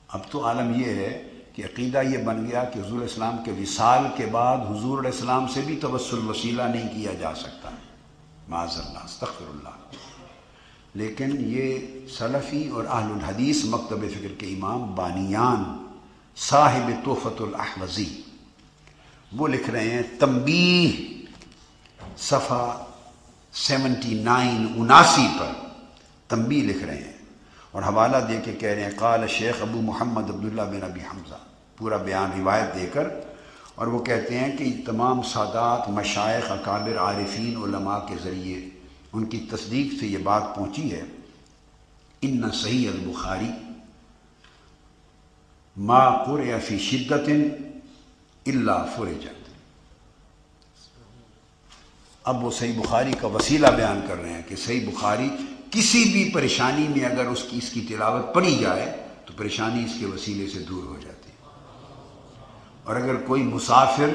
अब तो आलम यह है कि अकीदा ये बन गया कि हजूर इस्लाम के विसाल के बाद हजूर इस्लाम से भी तवसल वसीला नहीं किया जा सकता। माजल्ला तखरल्ला लेकिन ये सलफ़ी और आहलुल हदीस मकतब फ़िक्र के इमाम बानियान साहिब तोहफतुलहवजी वो लिख रहे हैं तंबी सफ़ा सेवेंटी नाइन उनासी पर तम्बी लिख रहे हैं। और हवाला दे के कह रहे हैं, काल शेख अबू मोहम्मद अब्दुल्ला बिन अबी हमज़ा। पूरा बयान रिवायत देकर और वो कहते हैं कि तमाम सादात मशाइ अकाबिर, आरिफीन, उलमा के ज़रिए उनकी तस्दीक से ये बात पहुँची है। इन सही अल बुखारी। मा फ़ी शिद्दत इल्ला फुरजत। अब वो सही बुखारी का वसीला बयान कर रहे हैं कि सही बुखारी किसी भी परेशानी में अगर उसकी, इसकी तिलावत पड़ी जाए तो परेशानी इसके वसीले से दूर हो जाती है। और अगर कोई मुसाफिर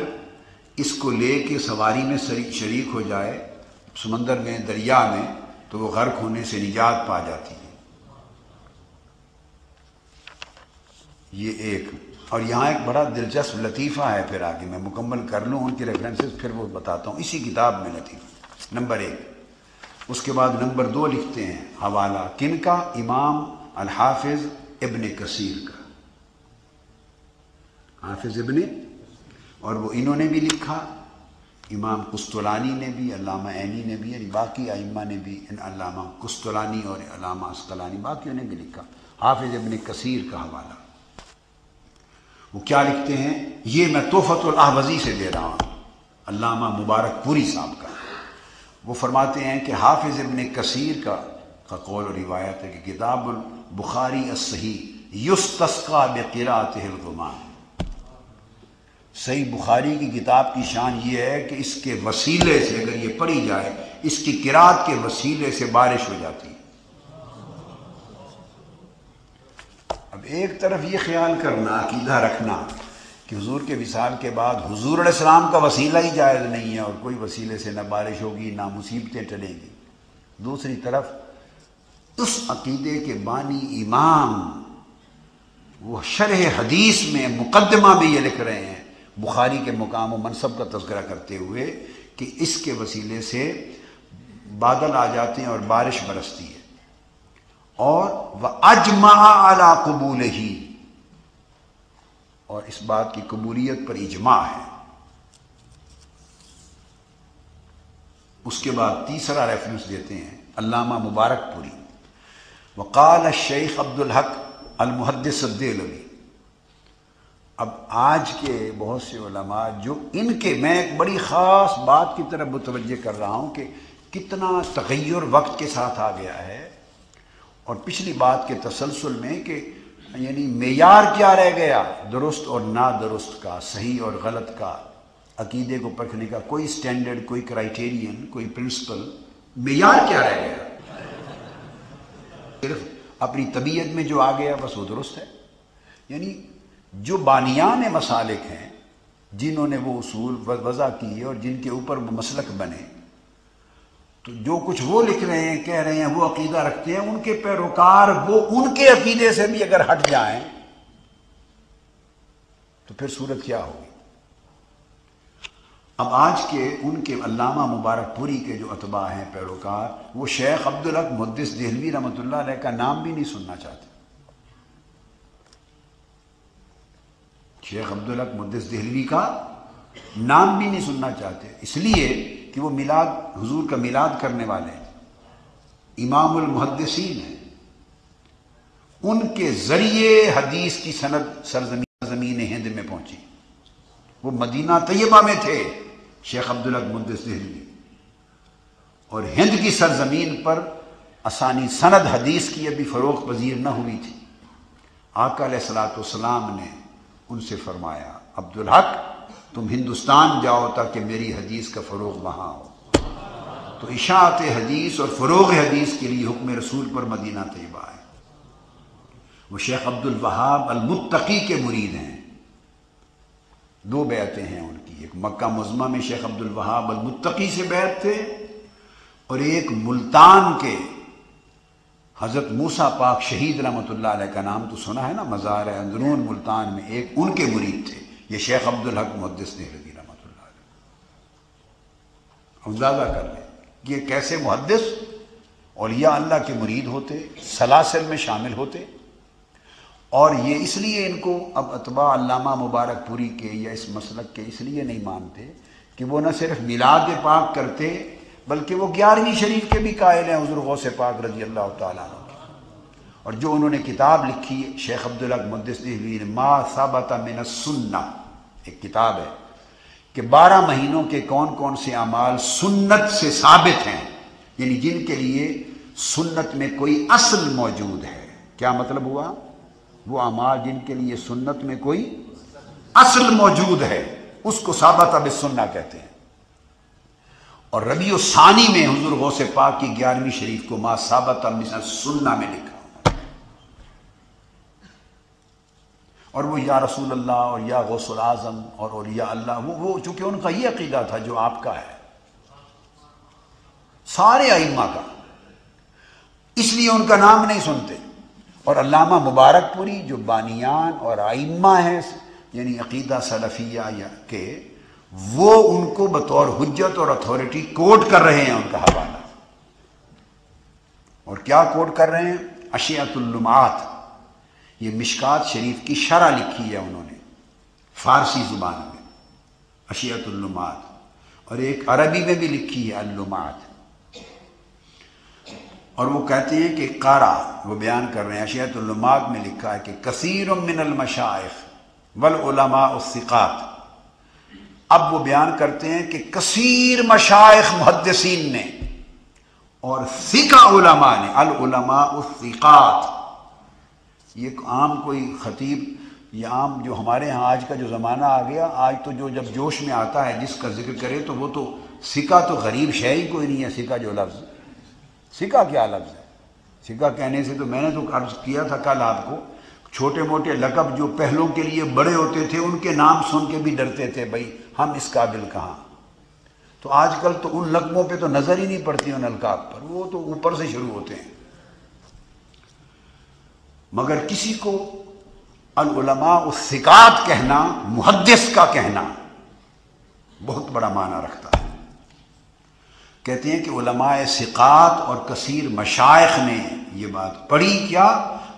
इसको ले के सवारी में शरीक हो जाए, समंदर में, दरिया में तो वो गर्क होने से निजात पा जाती है। ये एक। और यहाँ एक बड़ा दिलचस्प लतीफ़ा है फिर आगे, मैं मुकम्मल कर लूँ उनके रेफरेंसेस फिर वो बताता हूँ। इसी किताब में लतीफ़ा। नंबर एक। उसके बाद नंबर दो लिखते हैं, हवाला। किन का इमाम अलहाफिज इबन कसीर का। हाफिज इबन? और वो इन्होंने भी लिखा। इमाम कुस्तलानी ने भी अलामा ऐनी ने भी, यानी बाकी आइमा ने भी, इन अलामा कुस्तलानी और अलामा अस्कलानी, बाकियों ने भी लिखा। हाफिज इबन कसीर का हवाला। वो क्या लिखते हैं? ये मैं तोहफ़तुल से दे रहा हूँ। अल्लामा मुबारक पूरी साहब का। वो फरमाते हैं कि हाफिज़ इबन कसीर का का कौल और रिवायत है कि किताब बुखारी सही युस तस्का बेरात गुमान। सही बुखारी की किताब की शान ये है कि इसके वसीले से अगर ये पढ़ी जाए, इसकी किरात के वसीले से बारिश हो जाती। है अब एक तरफ़ ये ख्याल करना, अकीदा रखना कि हुजूर के विसाल के बाद हुजूर इस्लाम का वसीला ही जायज़ नहीं है और कोई वसीले से ना बारिश होगी, ना मुसीबतें टलेंगी। दूसरी तरफ़, उस अकीदे के बानी इमाम, वो शरह हदीस में मुकदमा भी ये लिख रहे हैं। बुखारी के मुकाम और मनसब का तस्करा करते हुए कि इसके वसीले से बादल आ जाते हैं और बारिश बरसती है। और वह अजमा अला कबूल ही और इस बात की कबूलियत पर इजमा है। उसके बाद तीसरा रेफरेंस देते हैं, अल्लामा मुबारकपुरी वकाल शेख अब्दुल हक अलमुहदसद्दलवी अब आज के बहुत से जो इनके, मैं एक बड़ी ख़ास बात की तरफ़ मुतवजह कर रहा हूँ कि कितना तगैर वक्त के साथ आ गया है। और पिछली बात के तसलसल में कि यानी मैार क्या रह गया? दुरुस्त और ना दुरुस्त का, सही और गलत का, अकीदे को परखने का कोई स्टैंडर्ड कोई क्राइटेरियन कोई प्रिंसिपल मैार क्या रह गया? सिर्फ़ अपनी तबीयत में जो आ गया, बस वो दुरुस्त है। यानी जो बानियान मसालिक हैं, जिन्होंने वो उसूल वजह किए और जिनके ऊपर मसलक बने तो जो कुछ वो लिख रहे हैं, कह रहे हैं, वो अकीदा रखते हैं, उनके पैरोकार वो उनके अकीदे से भी अगर हट जाएँ तो फिर सूरत क्या होगी? अब आज के उनके अल्लामा मुबारकपुरी के जो अतबा हैं, पैरोकार, वो शेख अब्दुल हक मुद्दिस दहलवी रहमतुल्लाह का नाम भी नहीं सुनना चाहते। शेख अब्दुल हक मुद्दिस दहलवी का नाम भी नहीं सुनना चाहते। इसलिए कि वो मिलाद, हुजूर का मिलाद करने वाले इमामुल मुहद्दिसीन हैं। उनके ज़रिए हदीस की सनद सरजमीन ज़मीन हिंद में पहुँची। वो मदीना तैयबा में थे, शेख अब्दुल दहलवी और हिंद की सरजमीन पर आसानी सनद हदीस की अभी फरोख पजीर न हुई थी। आका सलाम ने उनसे फरमाया, अब्दुल हक तुम हिंदुस्तान जाओ ताकि मेरी हदीस का फ़रोग वहाँ हो। तो इशात हदीस और फ़रोग हदीस के लिए हुक्म रसूल पर मदीना तयबा है। वो शेख अब्दुल वहाब अलमुत्तकी के मुरीद हैं। दो बैतें हैं उनकी। एक मक्का मुजमा में शेख अब्दुल वहाब अलमुत्तकी से बैत थे और एक मुल्तान के हज़रत मूसा पाक शहीद रहमत का नाम तो सुना है ना? मज़ार अंदरून मुल्तान में एक उनके मुरीद थे। ये शेख अब्दुल हक मुहदस लगी रहमत अंदाज़ा कर लें ये कैसे मुहदस और या अल्लाह के मुरीद होते, सलासल में शामिल होते, और ये इसलिए इनको अब अतबा अल्लामा मुबारकपुरी के या इस मसलक के इसलिए नहीं मानते कि वो न सिर्फ़ मिलाद पाक करते, बल्कि वो ग्यारहवीं शरीफ के भी कायल हैं, हजर गौस पाक रज़ी अल्लाह तु और जो उन्होंने किताब लिखी है शेख अब्दुल मुद्दीन मा साबता मिन सुन्ना। एक किताब है कि बारह महीनों के कौन कौन से अमाल सुन्नत से साबित हैं, यानी जिनके लिए सुन्नत में कोई असल मौजूद है। क्या मतलब हुआ? वो अमाल जिनके लिए सुन्नत में कोई असल मौजूद है, उसको साबत अब सुन्ना कहते हैं। और रबी सानी में हजूर गौसे पाक की ग्यारहवीं शरीफ को मा साबत सुन्ना में लिखा। और वो या रसूल अल्लाह और या गौसल आज़म और, या अल्लाह वो वो चूँकि उनका ये अकीदा था जो आपका है। सारे आइम्मा का। इसलिए उनका नाम नहीं सुनते। और अल्लामा मुबारकपुरी जो बानियान और आइम्मा हैं यानी अकीदा सलफिया या के वो उनको बतौर हजत और अथॉरिटी कोट कर रहे हैं उनका हवाला। और क्या कोट कर रहे हैं? अशियातुल्लुमात। ये मिशकात शरीफ की शरा लिखी है उन्होंने, फारसी ज़ुबान में अशियतुल्लुमात और एक अरबी में भी लिखी है अल्लुमात और वो कहते हैं कि कारा, वो बयान कर रहे हैं अशियतुल्लुमात में लिखा है कि कसीर मिनल मशाइफ वल उलमा उसिकात अब वो बयान करते हैं कि कसीर मशाइख मुहदसिन ने और सिका उलमा ने, अल उलमा उसिकात ये आम कोई ख़तीब, या आम जो हमारे यहाँ आज का जो ज़माना आ गया, आज तो जो जब जोश में आता है, जिसका ज़िक्र करे तो वो तो सिका तो गरीब शह ही कोई नहीं है, सिका जो लफ्ज़। सिक्का क्या लफ्ज़ है? सिक्का कहने से तो मैंने तो अर्ज़ किया था कल आपको छोटे मोटे लकब जो पहलों के लिए बड़े होते थे, उनके नाम सुन के भी डरते थे, भाई, हम इस काबिल कहाँ? तो आजकल तो उन लकबों पे तो नज़र ही नहीं पड़ती उन अलकाब पर, वो तो ऊपर से शुरू होते हैं। मगर किसी को अलमा उसिकात कहना मुहदस का कहना बहुत बड़ा माना रखता है। कहते हैं कि उलमाए सिकात और कसीर मशाइ ने यह बात पढ़ी क्या?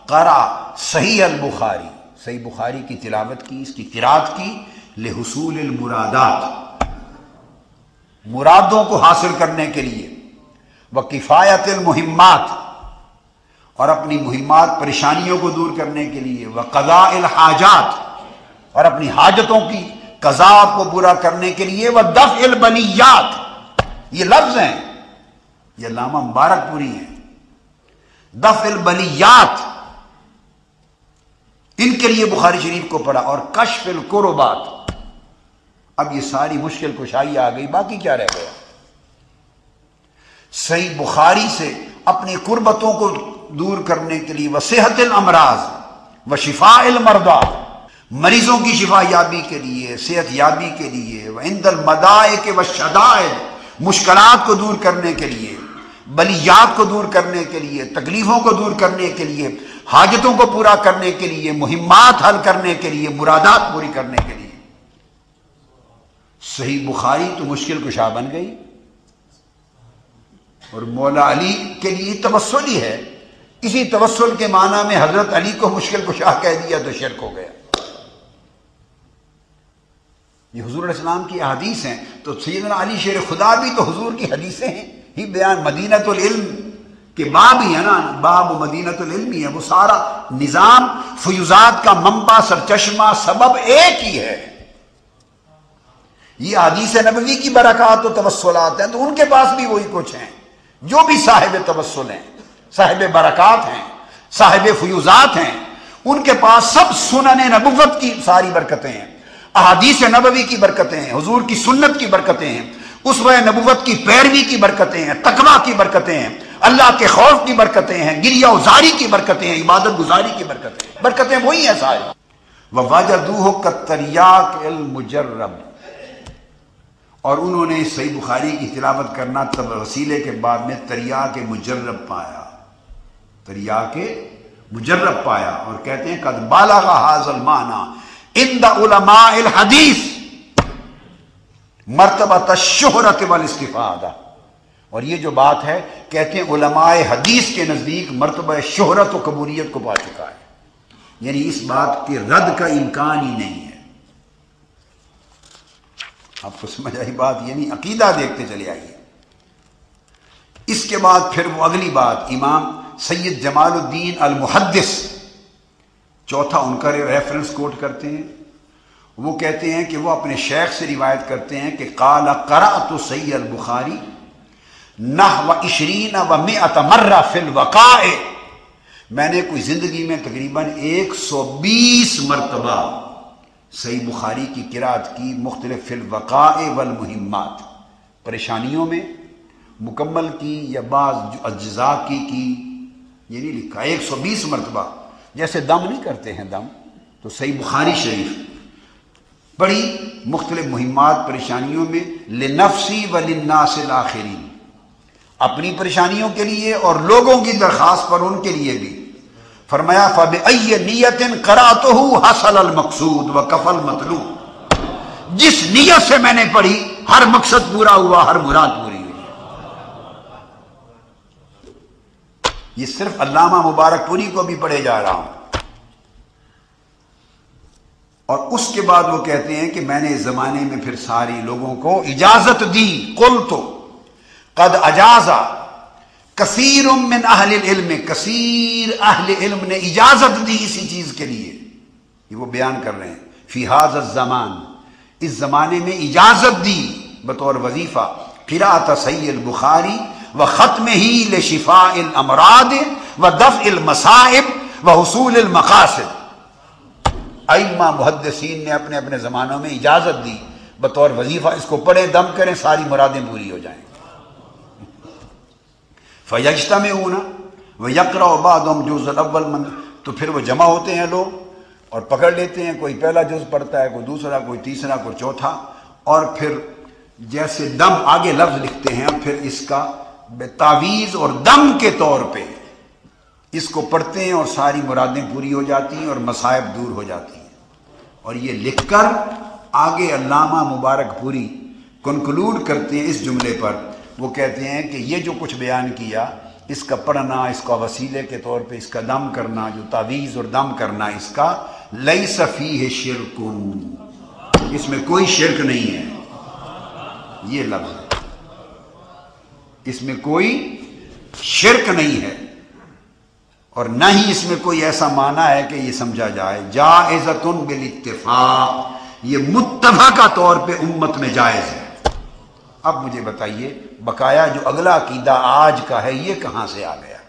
करा सही अल बुखारी। सही बुखारी की तिलावत की, इसकी किरात की लहसूल मुरादात। मुरादों को हासिल करने के लिए। व किफ़ायत मुहिमात और अपनी मुहिमात परेशानियों को दूर करने के लिए वह कज़ा हाजात, और अपनी हाजतों की कज़ा को पूरा करने के लिए वह दफ इल बनियात। ये लफ्ज हैं। ये लामा मुबारकपुरी है। दफ बनियात। इनके लिए बुखारी शरीफ को पढ़ा और कशफिल कुरबात। अब ये सारी मुश्किल कुशाई आ गई, बाकी क्या रह गया? सही बुखारी से अपनी कुर्बतों को दूर करने के लिए वसेहत अमराज व शिफा मरदा। मरीजों की शिफा याबी के लिए सेहत याबी के लिए व इंदल मदाए के व शदाए मुश्किलात को दूर करने के लिए, बलियात को दूर करने के लिए, तकलीफों को दूर करने के लिए, हाजतों को पूरा करने के लिए मुहिमात हल करने के लिए, मुरादात पूरी करने के लिए। सही बुखारी तो मुश्किल कुशा बन गई। और मौला अली के लिए तवसल ही है। इसी तवसल के माना में हज़रत अली को मुश्किल कुशा कह दिया तो शिरक हो गया। ये हजूर इस्लाम की हदीस हैं। तो सैदना अली शेर खुदा भी तो हजूर की हदीसें हैं। ही बयान मदीनतुल इल्म के बाब ही है ना। बाब मदीनतुल इल्म ही है। वो सारा निज़ाम, फयुजात का मंबा, सरचश्मा सबब एक ही है। ये हदीस नबवी की बरकत तो तवसलात हैं। तो उनके पास भी वही कुछ हैं। जो भी साहिब तवसल हैं। साहिब बरकत हैं, साहिब फ्यूज़ात हैं, उनके पास सब सुनने नबुवत की सारी बरकतें हैं, अहादीस नबवी की बरकतें हैं, हजूर की सुन्नत की बरकतें हैं उस वह नबुवत की पैरवी की बरकतें हैं, तकवा की बरकतें हैं, अल्लाह के खौफ की बरकतें हैं, गिरिया उजारी की बरकतें हैं, इबादत गुजारी की बरकतें बरकतें वही हैं सारी। वह वाजदूह और उन्होंने सही बुखारी की तिलावत करना तब वसीले के बाद में तरिया के मुजर्रब पाया। तरिया के मुजर्रब पाया और कहते हैं, कद बाला हाजल माना इन दमाल हदीस, मरतबा तशहरत वाल इस्तीफादा। और ये जो बात है, कहते हैं, उलमाए हदीस के नज़दीक मरतबा शहरत और कबूलियत को पा चुका है। यानी इस बात के रद्द का इम्कान ही नहीं है। आपको समझ आई बात? यानी अकीदा देखते चले आइए। इसके बाद फिर वो अगली बात, इमाम सैयद जमालुद्दीन अल मुहद्दिस चौथा उनका रेफरेंस कोट करते हैं। वो कहते हैं कि वो अपने शेख से रिवायत करते हैं कि काला करा तो सही अल बुखारी नह व इशरीन व मे अतमर्रा फिल वक़ाए। मैंने कोई ज़िंदगी में तकरीबन 120 मरतबा सही बुखारी की किरात की मुख्तलिफ़ फिल वक़ाए वल मुहिमात परेशानियों में मुकम्मल की या बाज अज्जा की की ये नहीं लिखा 120 मरतबा। जैसे दम नहीं करते हैं दम तो सही बुखारी शरीफ। बड़ी मुख्तलिफ़ मुहिमात परेशानियों में, लिनफसी व लिन्नासिल आखिरी अपनी परेशानियों के लिए और लोगों की दरख्वास्त पर उनके लिए भी। फरमाया फब नीयतिन करा तो हूँ हसल मकसूद व कफल मतलू जिस नीयत से मैंने पढ़ी, हर मकसद पूरा हुआ, हर मुराद पूरी। ये सिर्फ़ अल्लामा मुबारकपुरी को भी पढ़े जा रहा हूँ। और उसके बाद वो कहते हैं कि मैंने इस जमाने में फिर सारी लोगों को इजाज़त दी। कुल तो कद अजाजा कसीर मिन अहल इल्म, कसीर अहल इल्म ने इजाज़त दी इसी चीज़ के लिए। वो बयान कर रहे हैं। फिहाज जमान, इस जमाने में इजाज़त दी, बतौर वजीफा फिरा तसैल बुखारी व ख़त्म ही ले शिफा अमराद व दफ मसाइब व हसूल मकासद। अमा मुहदसिन ने अपने अपने ज़मानों में इजाज़त दी। बतौर वजीफ़ा, इसको पढ़े, दम करें, सारी मुरादें पूरी हो जाएँ। फयजता में ऊना वह यकरा बाद जुज़ अव्वल मन तो फिर वो जमा होते हैं लोग और पकड़ लेते हैं, कोई पहला जुज पढ़ता है, कोई दूसरा, कोई तीसरा, कोई चौथा। और फिर जैसे दम आगे लफ्ज़ लिखते हैं, फिर इसका तावीज़ और दम के तौर पे इसको पढ़ते हैं और सारी मुरादें पूरी हो जाती हैं और मसायब दूर हो जाती हैं। और ये लिखकर आगे अल्लामा मुबारक पूरी कंक्लूड करते हैं इस जुमले पर। वो कहते हैं कि ये जो कुछ बयान किया, इसका पढ़ना, इसका वसीले के तौर पे इसका दम करना, जो तावीज़ और दम करना इसका लई सफ़ी है शिरकुन। इसमें कोई शिरक नहीं है। ये लफ्ज़। इसमें कोई शिरक नहीं है। और न ही इसमें कोई ऐसा माना है कि ये समझा जाए। जायजतुन बिल इत्तेफाक ये मुतबा का तौर पे उम्मत में जायज़ है। अब मुझे बताइए, बकाया जो अगला अकीदा आज का है, ये कहाँ से आ गया?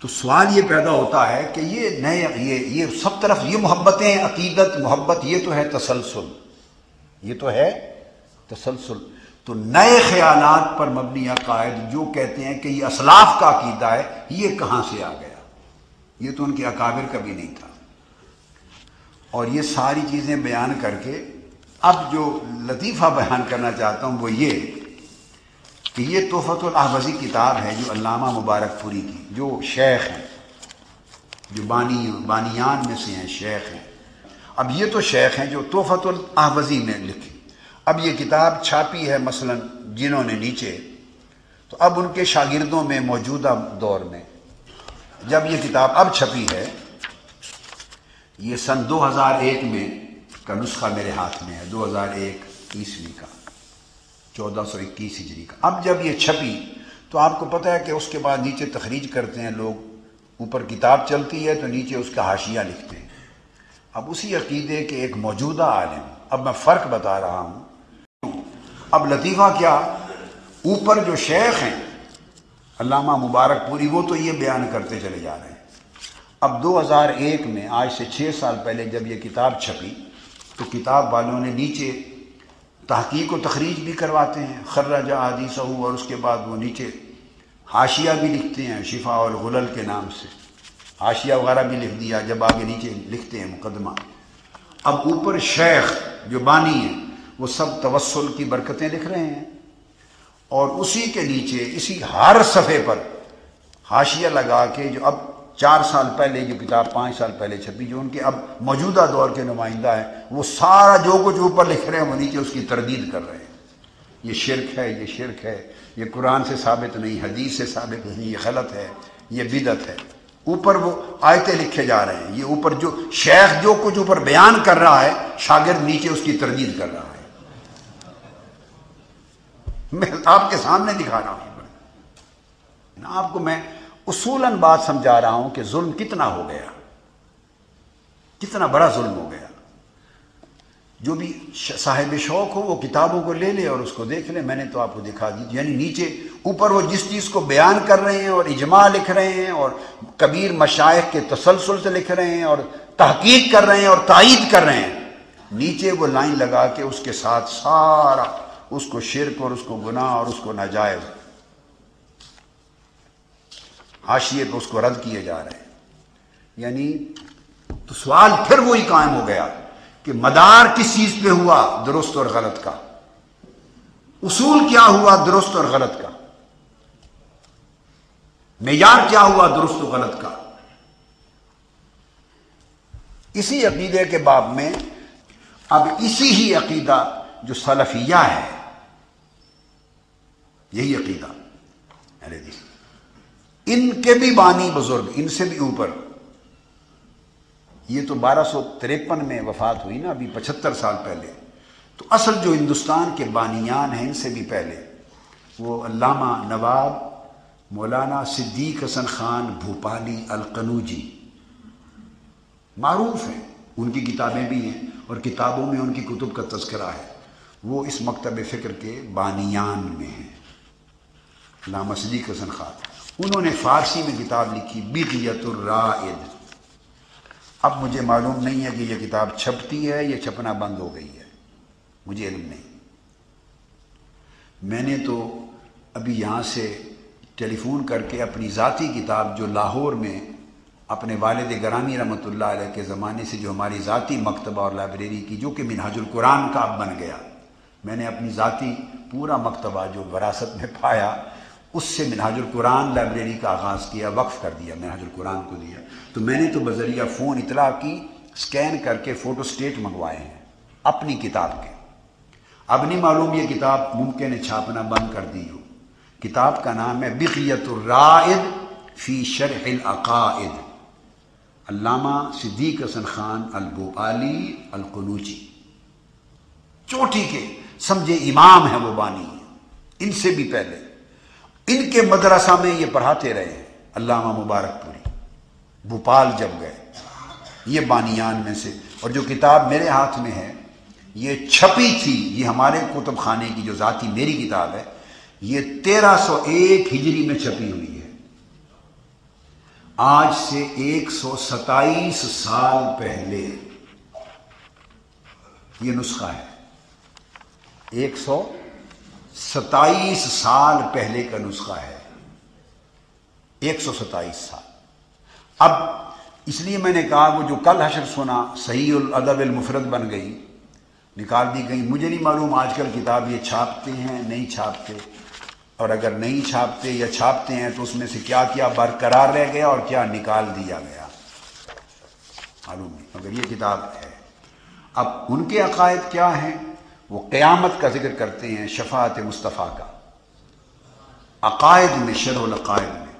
तो सवाल ये पैदा होता है कि ये नए, ये ये सब तरफ़ ये मोहब्बतें, अकीदत, मोहब्बत, ये तो है तसलसल। ये तो है तसलसल। तो नए ख्याल पर मबनी अकायद जो कहते हैं कि ये असलाफ का अकीदा है, ये कहाँ से आ गया? ये तो उनके अकाबिर का भी नहीं था। और ये सारी चीज़ें बयान करके अब जो लतीफ़ा बयान करना चाहता हूँ वो ये कि ये तोहफ़तुलहवज़ी किताब है जो अल्लामा मुबारकपुरी की, जो शेख हैं, जो बानी, बानियान में से हैं, शेख हैं। अब ये तो शेख हैं जो तोहफ़तुलहवज़ी में लिखी। अब ये किताब छापी है मसलन जिन्होंने नीचे तो अब उनके शागिर्दों में मौजूदा दौर में। जब ये किताब अब छपी है, ये सन 2001 में का नुस्खा मेरे हाथ में है 2001 ईस्वी का 1421 हिजरी का। अब जब ये छपी तो आपको पता है कि उसके बाद नीचे तखरीज करते हैं लोग, ऊपर किताब चलती है तो नीचे उसका हाशिया लिखते हैं। अब उसी अकीदे के एक मौजूदा आलिम, अब मैं फ़र्क बता रहा हूँ अब लतीफ़ा क्या? ऊपर जो शेख हैं, अल्लामा मुबारक पूरी, वो तो ये बयान करते चले जा रहे हैं। अब 2001 में, आज से छः साल पहले जब ये किताब छपी तो किताब वालों ने नीचे तहकीक व तखरीज भी करवाते हैं। खर्राजा आदि सहू और उसके बाद वो नीचे हाशिया भी लिखते हैं, शिफा और गुलल के नाम से। हाशिया वगैरह भी लिख दिया, जब आगे नीचे लिखते हैं मुकदमा। अब ऊपर शेख जो बानी है वो सब तवसल की बरकतें लिख रहे हैं। और उसी के नीचे, इसी हर सफ़े पर हाशिया लगा के जो अब चार साल पहले जो किताब, पाँच साल पहले छपी जो उनके अब मौजूदा दौर के नुमाइंदा है, वो सारा जो कुछ ऊपर लिख रहे हैं, वो नीचे उसकी तरदीद कर रहे हैं। ये शिरक है, ये शिरक है, ये कुरान से साबित नहीं, हदीस से साबित नहीं, ये गलत है, ये बिदत है। ऊपर वो आयतें लिखे जा रहे हैं, ये ऊपर जो शेख जो कुछ ऊपर बयान कर रहा है, शागिर्द नीचे उसकी तरदीद कर रहा है। मैं आपके सामने दिखा रहा हूँ आपको मैं उसूलन बात समझा रहा हूँ कि जुल्म कितना हो गया। कितना बड़ा जुल्म हो गया। जो भी साहिब शौक हो, वो किताबों को ले ले और उसको देख ले। मैंने तो आपको दिखा दी। यानी नीचे, ऊपर वो जिस चीज़ को बयान कर रहे हैं और इजमा लिख रहे हैं और कबीर मशाइ के तसलसल से लिख रहे हैं और तहकीक कर रहे हैं और तायद कर रहे हैं, नीचे वो लाइन लगा के उसके साथ सारा उसको शिरक और उसको गुनाह और उसको नाजायज। हाशिए पर उसको रद्द किए जा रहे हैं। यानी तो सवाल फिर वही कायम हो गया कि मदार किस चीज़ पे हुआ दुरुस्त और गलत का? उसूल क्या हुआ दुरुस्त और गलत का? मैार क्या हुआ दुरुस्त और गलत का? इसी अकीदे के बाब में, अब इसी ही अकीदा जो सलफिया है, यही अकीदा। अरे इनके भी बानी बुज़ुर्ग, इनसे भी ऊपर। ये तो बारह सौ तिरपन में वफात हुई ना, अभी पचहत्तर साल पहले। तो असल जो हिंदुस्तान के बानियान हैं, इनसे भी पहले। वो अल्लामा नवाब मौलाना सिद्दीक हसन खान भोपाली अलकनूजी। मरूफ हैं, उनकी किताबें भी हैं और किताबों में उनकी कुतुब का तस्करा है। वो इस मकतब फ़िक्र के बानियान में हैं। लामा सदीक हसन खान उन्होंने फ़ारसी में किताब लिखी बिगयतुर्राइद अब मुझे मालूम नहीं है कि यह किताब छपती है, या छपना बंद हो गई है। मुझे इल्म नहीं। मैंने तो अभी यहाँ से टेलीफोन करके अपनी ज़ाती किताब जो लाहौर में अपने वालद गरामी रमत के ज़माने से जो हमारी ज़ाती मकतबा और लाइब्रेरी की, जो कि मिनहाजुल कुरान का अब बन गया मैंने अपनी ज़ाती पूरा मकतबा जो वरासत में पाया, उससे मिनहाजुल कुरान लाइब्रेरी का आगाज़ किया, वक्फ कर दिया, मिनहाजुल कुरान को दिया। तो मैंने तो बजरिया फ़ोन इतला की, स्कैन करके फ़ोटो स्टेट मंगवाए हैं, अपनी किताब के। अब नहीं मालूम ये किताब मुमकिन है छापना बंद कर दी हो। किताब का नाम है बिकियतुर्राइद फ़ी शरह अकायद अल्लामा सिद्दीक हसन खान अलबोआली अलकनूची चोटी के समझे इमाम है वो बानी। इनसे भी पहले। इनके मदरसा में ये पढ़ाते रहे। अल्लामा मुबारकपुरी भोपाल जब गए। ये बानियान में से। और जो किताब मेरे हाथ में है, ये छपी थी। ये हमारे कुतुब खाने की जो ज़ाती मेरी किताब है, ये 1301 हिजरी में छपी हुई है। आज से 127 साल पहले ये नुस्खा है। 100 सताईस साल पहले का नुस्खा है। एक सौ सताईस साल। अब इसलिए मैंने कहा, वो जो कल हशर सुना सही अदब मुफरत बन गई, निकाल दी गई। मुझे नहीं मालूम आजकल किताब ये छापते हैं, नहीं छापते। और अगर नहीं छापते या छापते हैं तो उसमें से क्या क्या बरकरार रह गया और क्या निकाल दिया गया? मालूम नहीं, मगर ये किताब है। अब उनके अकायद क्या हैं? वो क़यामत का ज़िक्र करते हैं शफात मुस्तफ़ा का। अकायद में शरक़ायद में।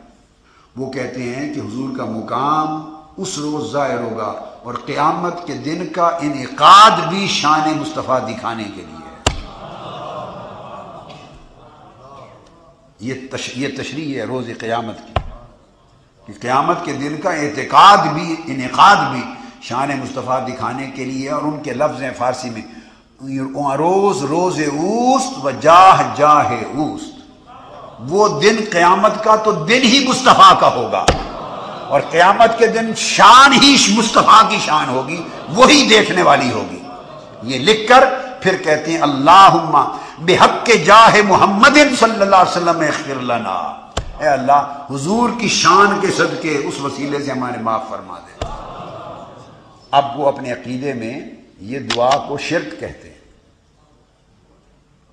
वो कहते हैं कि हुजूर का मुकाम उस रोज़ ज़ाहिर होगा और क़यामत के दिन का इनकाद भी शान मुस्तफ़ा दिखाने के लिए ये तश, ये तशरी है रोज़ क़यामत की कि क़यामत के दिन का एतकाद भी इनकाद भी शान मुस्तफ़ा दिखाने के लिए और उनके लफ्ज़ हैं फ़ारसी में। रोज़ रोज़ ऊस्त व जाह जाह ऊस्त। वो दिन क़यामत का तो दिन ही मुस्तफ़ा का होगा। और क़यामत के दिन शान ही मुस्तफ़ा की शान होगी, वही देखने वाली होगी। ये लिखकर फिर कहते हैं अल्लाह बेहक के जाहे मोहम्मद सल्लाम अल्लाह, हुजूर की शान के सदके उस वसीले से हमारे माफ़ फरमा दे। अब वो अपने अकीदे में ये दुआ को शिरक कहते हैं।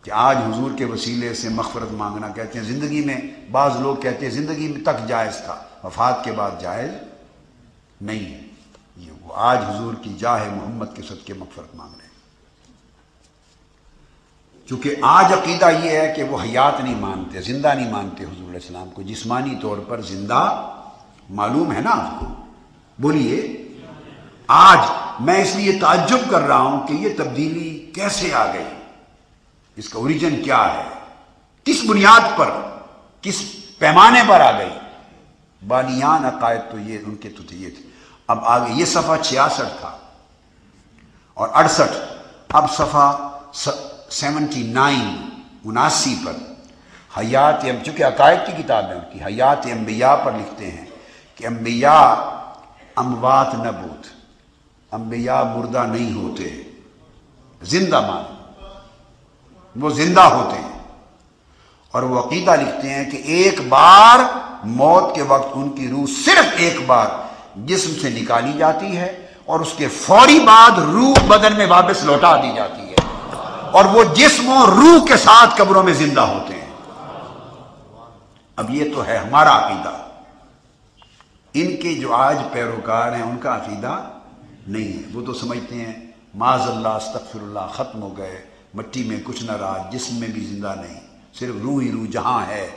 कि आज हुजूर के वसीले से मफफरत मांगना कहते हैं। ज़िंदगी में बाज़ लोग कहते हैं, ज़िंदगी में तक जायज़ था, वफात के बाद जायज़ नहीं है। ये वो आज हुजूर की जाह मोहम्मद के सद के मफफरत मांग रहे हैं चूँकि आज अकीदा ये है कि वो हयात नहीं मानते, ज़िंदा नहीं मानते हजूर को। जिस्मानी तौर पर ज़िंदा मालूम है ना आपको? बोलिए आज मैं इसलिए ताज्जुब कर रहा हूँ कि यह तब्दीली कैसे आ गई? इसका ओरिजिन क्या है? किस बुनियाद पर, किस पैमाने पर आ गई? बानियान अकायद तो ये उनके तो थे, ये थे। अब आगे, ये सफ़ा छियासठ था और अड़सठ, अब सफ़ा सेवेंटी नाइन उनासी पर। हयात एम, चूँकि अकायद की किताब है उनकी, हयात अम्बिया पर लिखते हैं कि अम्बिया अमवात न बूथ अम्बिया मुर्दा नहीं होते ज़िंदा मान वो ज़िंदा होते हैं। और वो अकीदा लिखते हैं कि एक बार मौत के वक्त उनकी रूह सिर्फ़ एक बार जिस्म से निकाली जाती है और उसके फौरी बाद रूह बदन में वापस लौटा दी जाती है। और वो जिस्म और रूह के साथ कब्रों में ज़िंदा होते हैं। अब ये तो है हमारा अकीदा। इनके जो आज पैरोकार हैं, उनका अकीदा नहीं है वो तो समझते हैं माजल्ला अस्तफिर ख़त्म हो गए, मट्टी में कुछ न रहा, जिसम में भी ज़िंदा नहीं, सिर्फ़ रूह ही रूह जहाँ है,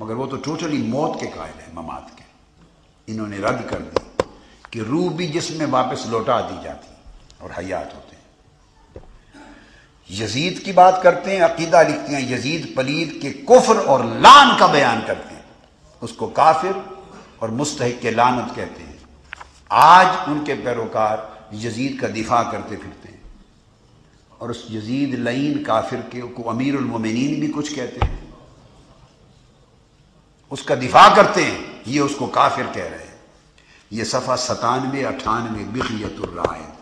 मगर वो तो टोटली मौत के कायल है, ममात के। इन्होंने रद्द कर दी कि रूह भी जिसम में वापस लौटा दी जाती और हयात होते हैं। यजीद की बात करते हैं, अकीदा लिखते हैं, यजीद पलीद के कुफर और लान का बयान करते हैं। उसको काफिर और मुस्तक के लानत कहते हैं। आज उनके पैरोकार यजीद का दिफा करते फिरते हैं। और उस यजीद लईन काफिर के को अमीर उलमिन भी कुछ कहते हैं। उसका दिफा करते हैं, ये उसको काफिर कह रहे हैं। ये सफ़ा सतानवे, अठानवे बिखियतुर्रायद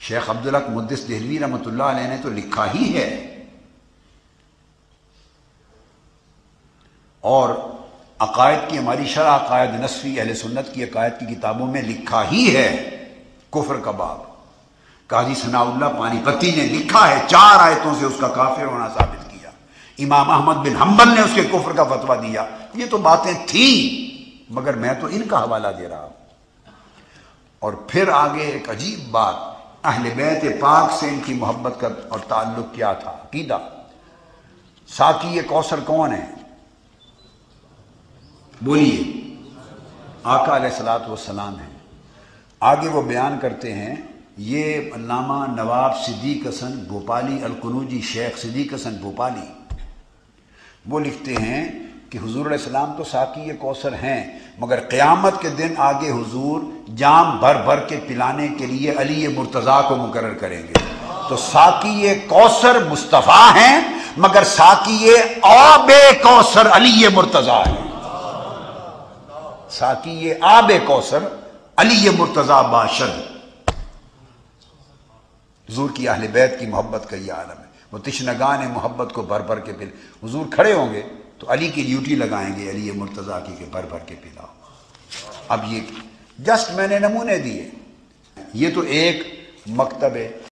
शेख अब्दुल्ला मुद्दस दहलवी रहमत ने तो लिखा ही है। और अकायद की, हमारी शरा अकायद नसफी अहल सुन्नत की अकायद की किताबों में लिखा ही है। कुफर का बाब। काजी सनाउल्ला पानीपति ने लिखा है, चार आयतों से उसका काफिर होना साबित किया। इमाम अहमद बिन हम्बल ने उसके कुफर का फतवा दिया। ये तो बातें थी, मगर मैं तो इनका हवाला दे रहा हूँ। और फिर आगे एक अजीब बात, अहल बैत पाक से इनकी मोहब्बत का और ताल्लुक क्या था? अकीदा। साकी ये कौसर कौन है? बोलिए। आका सलात सलाम है। आगे वो बयान करते हैं, ये अल्लामा नवाब सिद्दीक हसन भोपाली, अलकनूजी शेख सिद्दीक हसन भोपाली। वो लिखते हैं कि हुजूर सलाम तो साकी कौसर हैं, मगर क़्यामत के दिन आगे हुजूर जाम भर भर के पिलाने के लिए अली मुर्तज़ा को मुकर करेंगे। तो साकी कौसर मुस्तफ़ा हैं, मगर साकी आब कौसर अली मुर्तज़ा है। साकी आब कौसर अली मुर्तज़ा बाशद हजूर की अहल बैत की मोहब्बत का यह आलम है। वो ने मोहब्बत को भर भर के पिल, हजूर खड़े होंगे तो अली की ड्यूटी लगाएँगे, अली मुर्तज़ा की के भर भर के पिलाओ। अब ये, जस्ट मैंने नमूने दिए। ये तो एक मकतब है।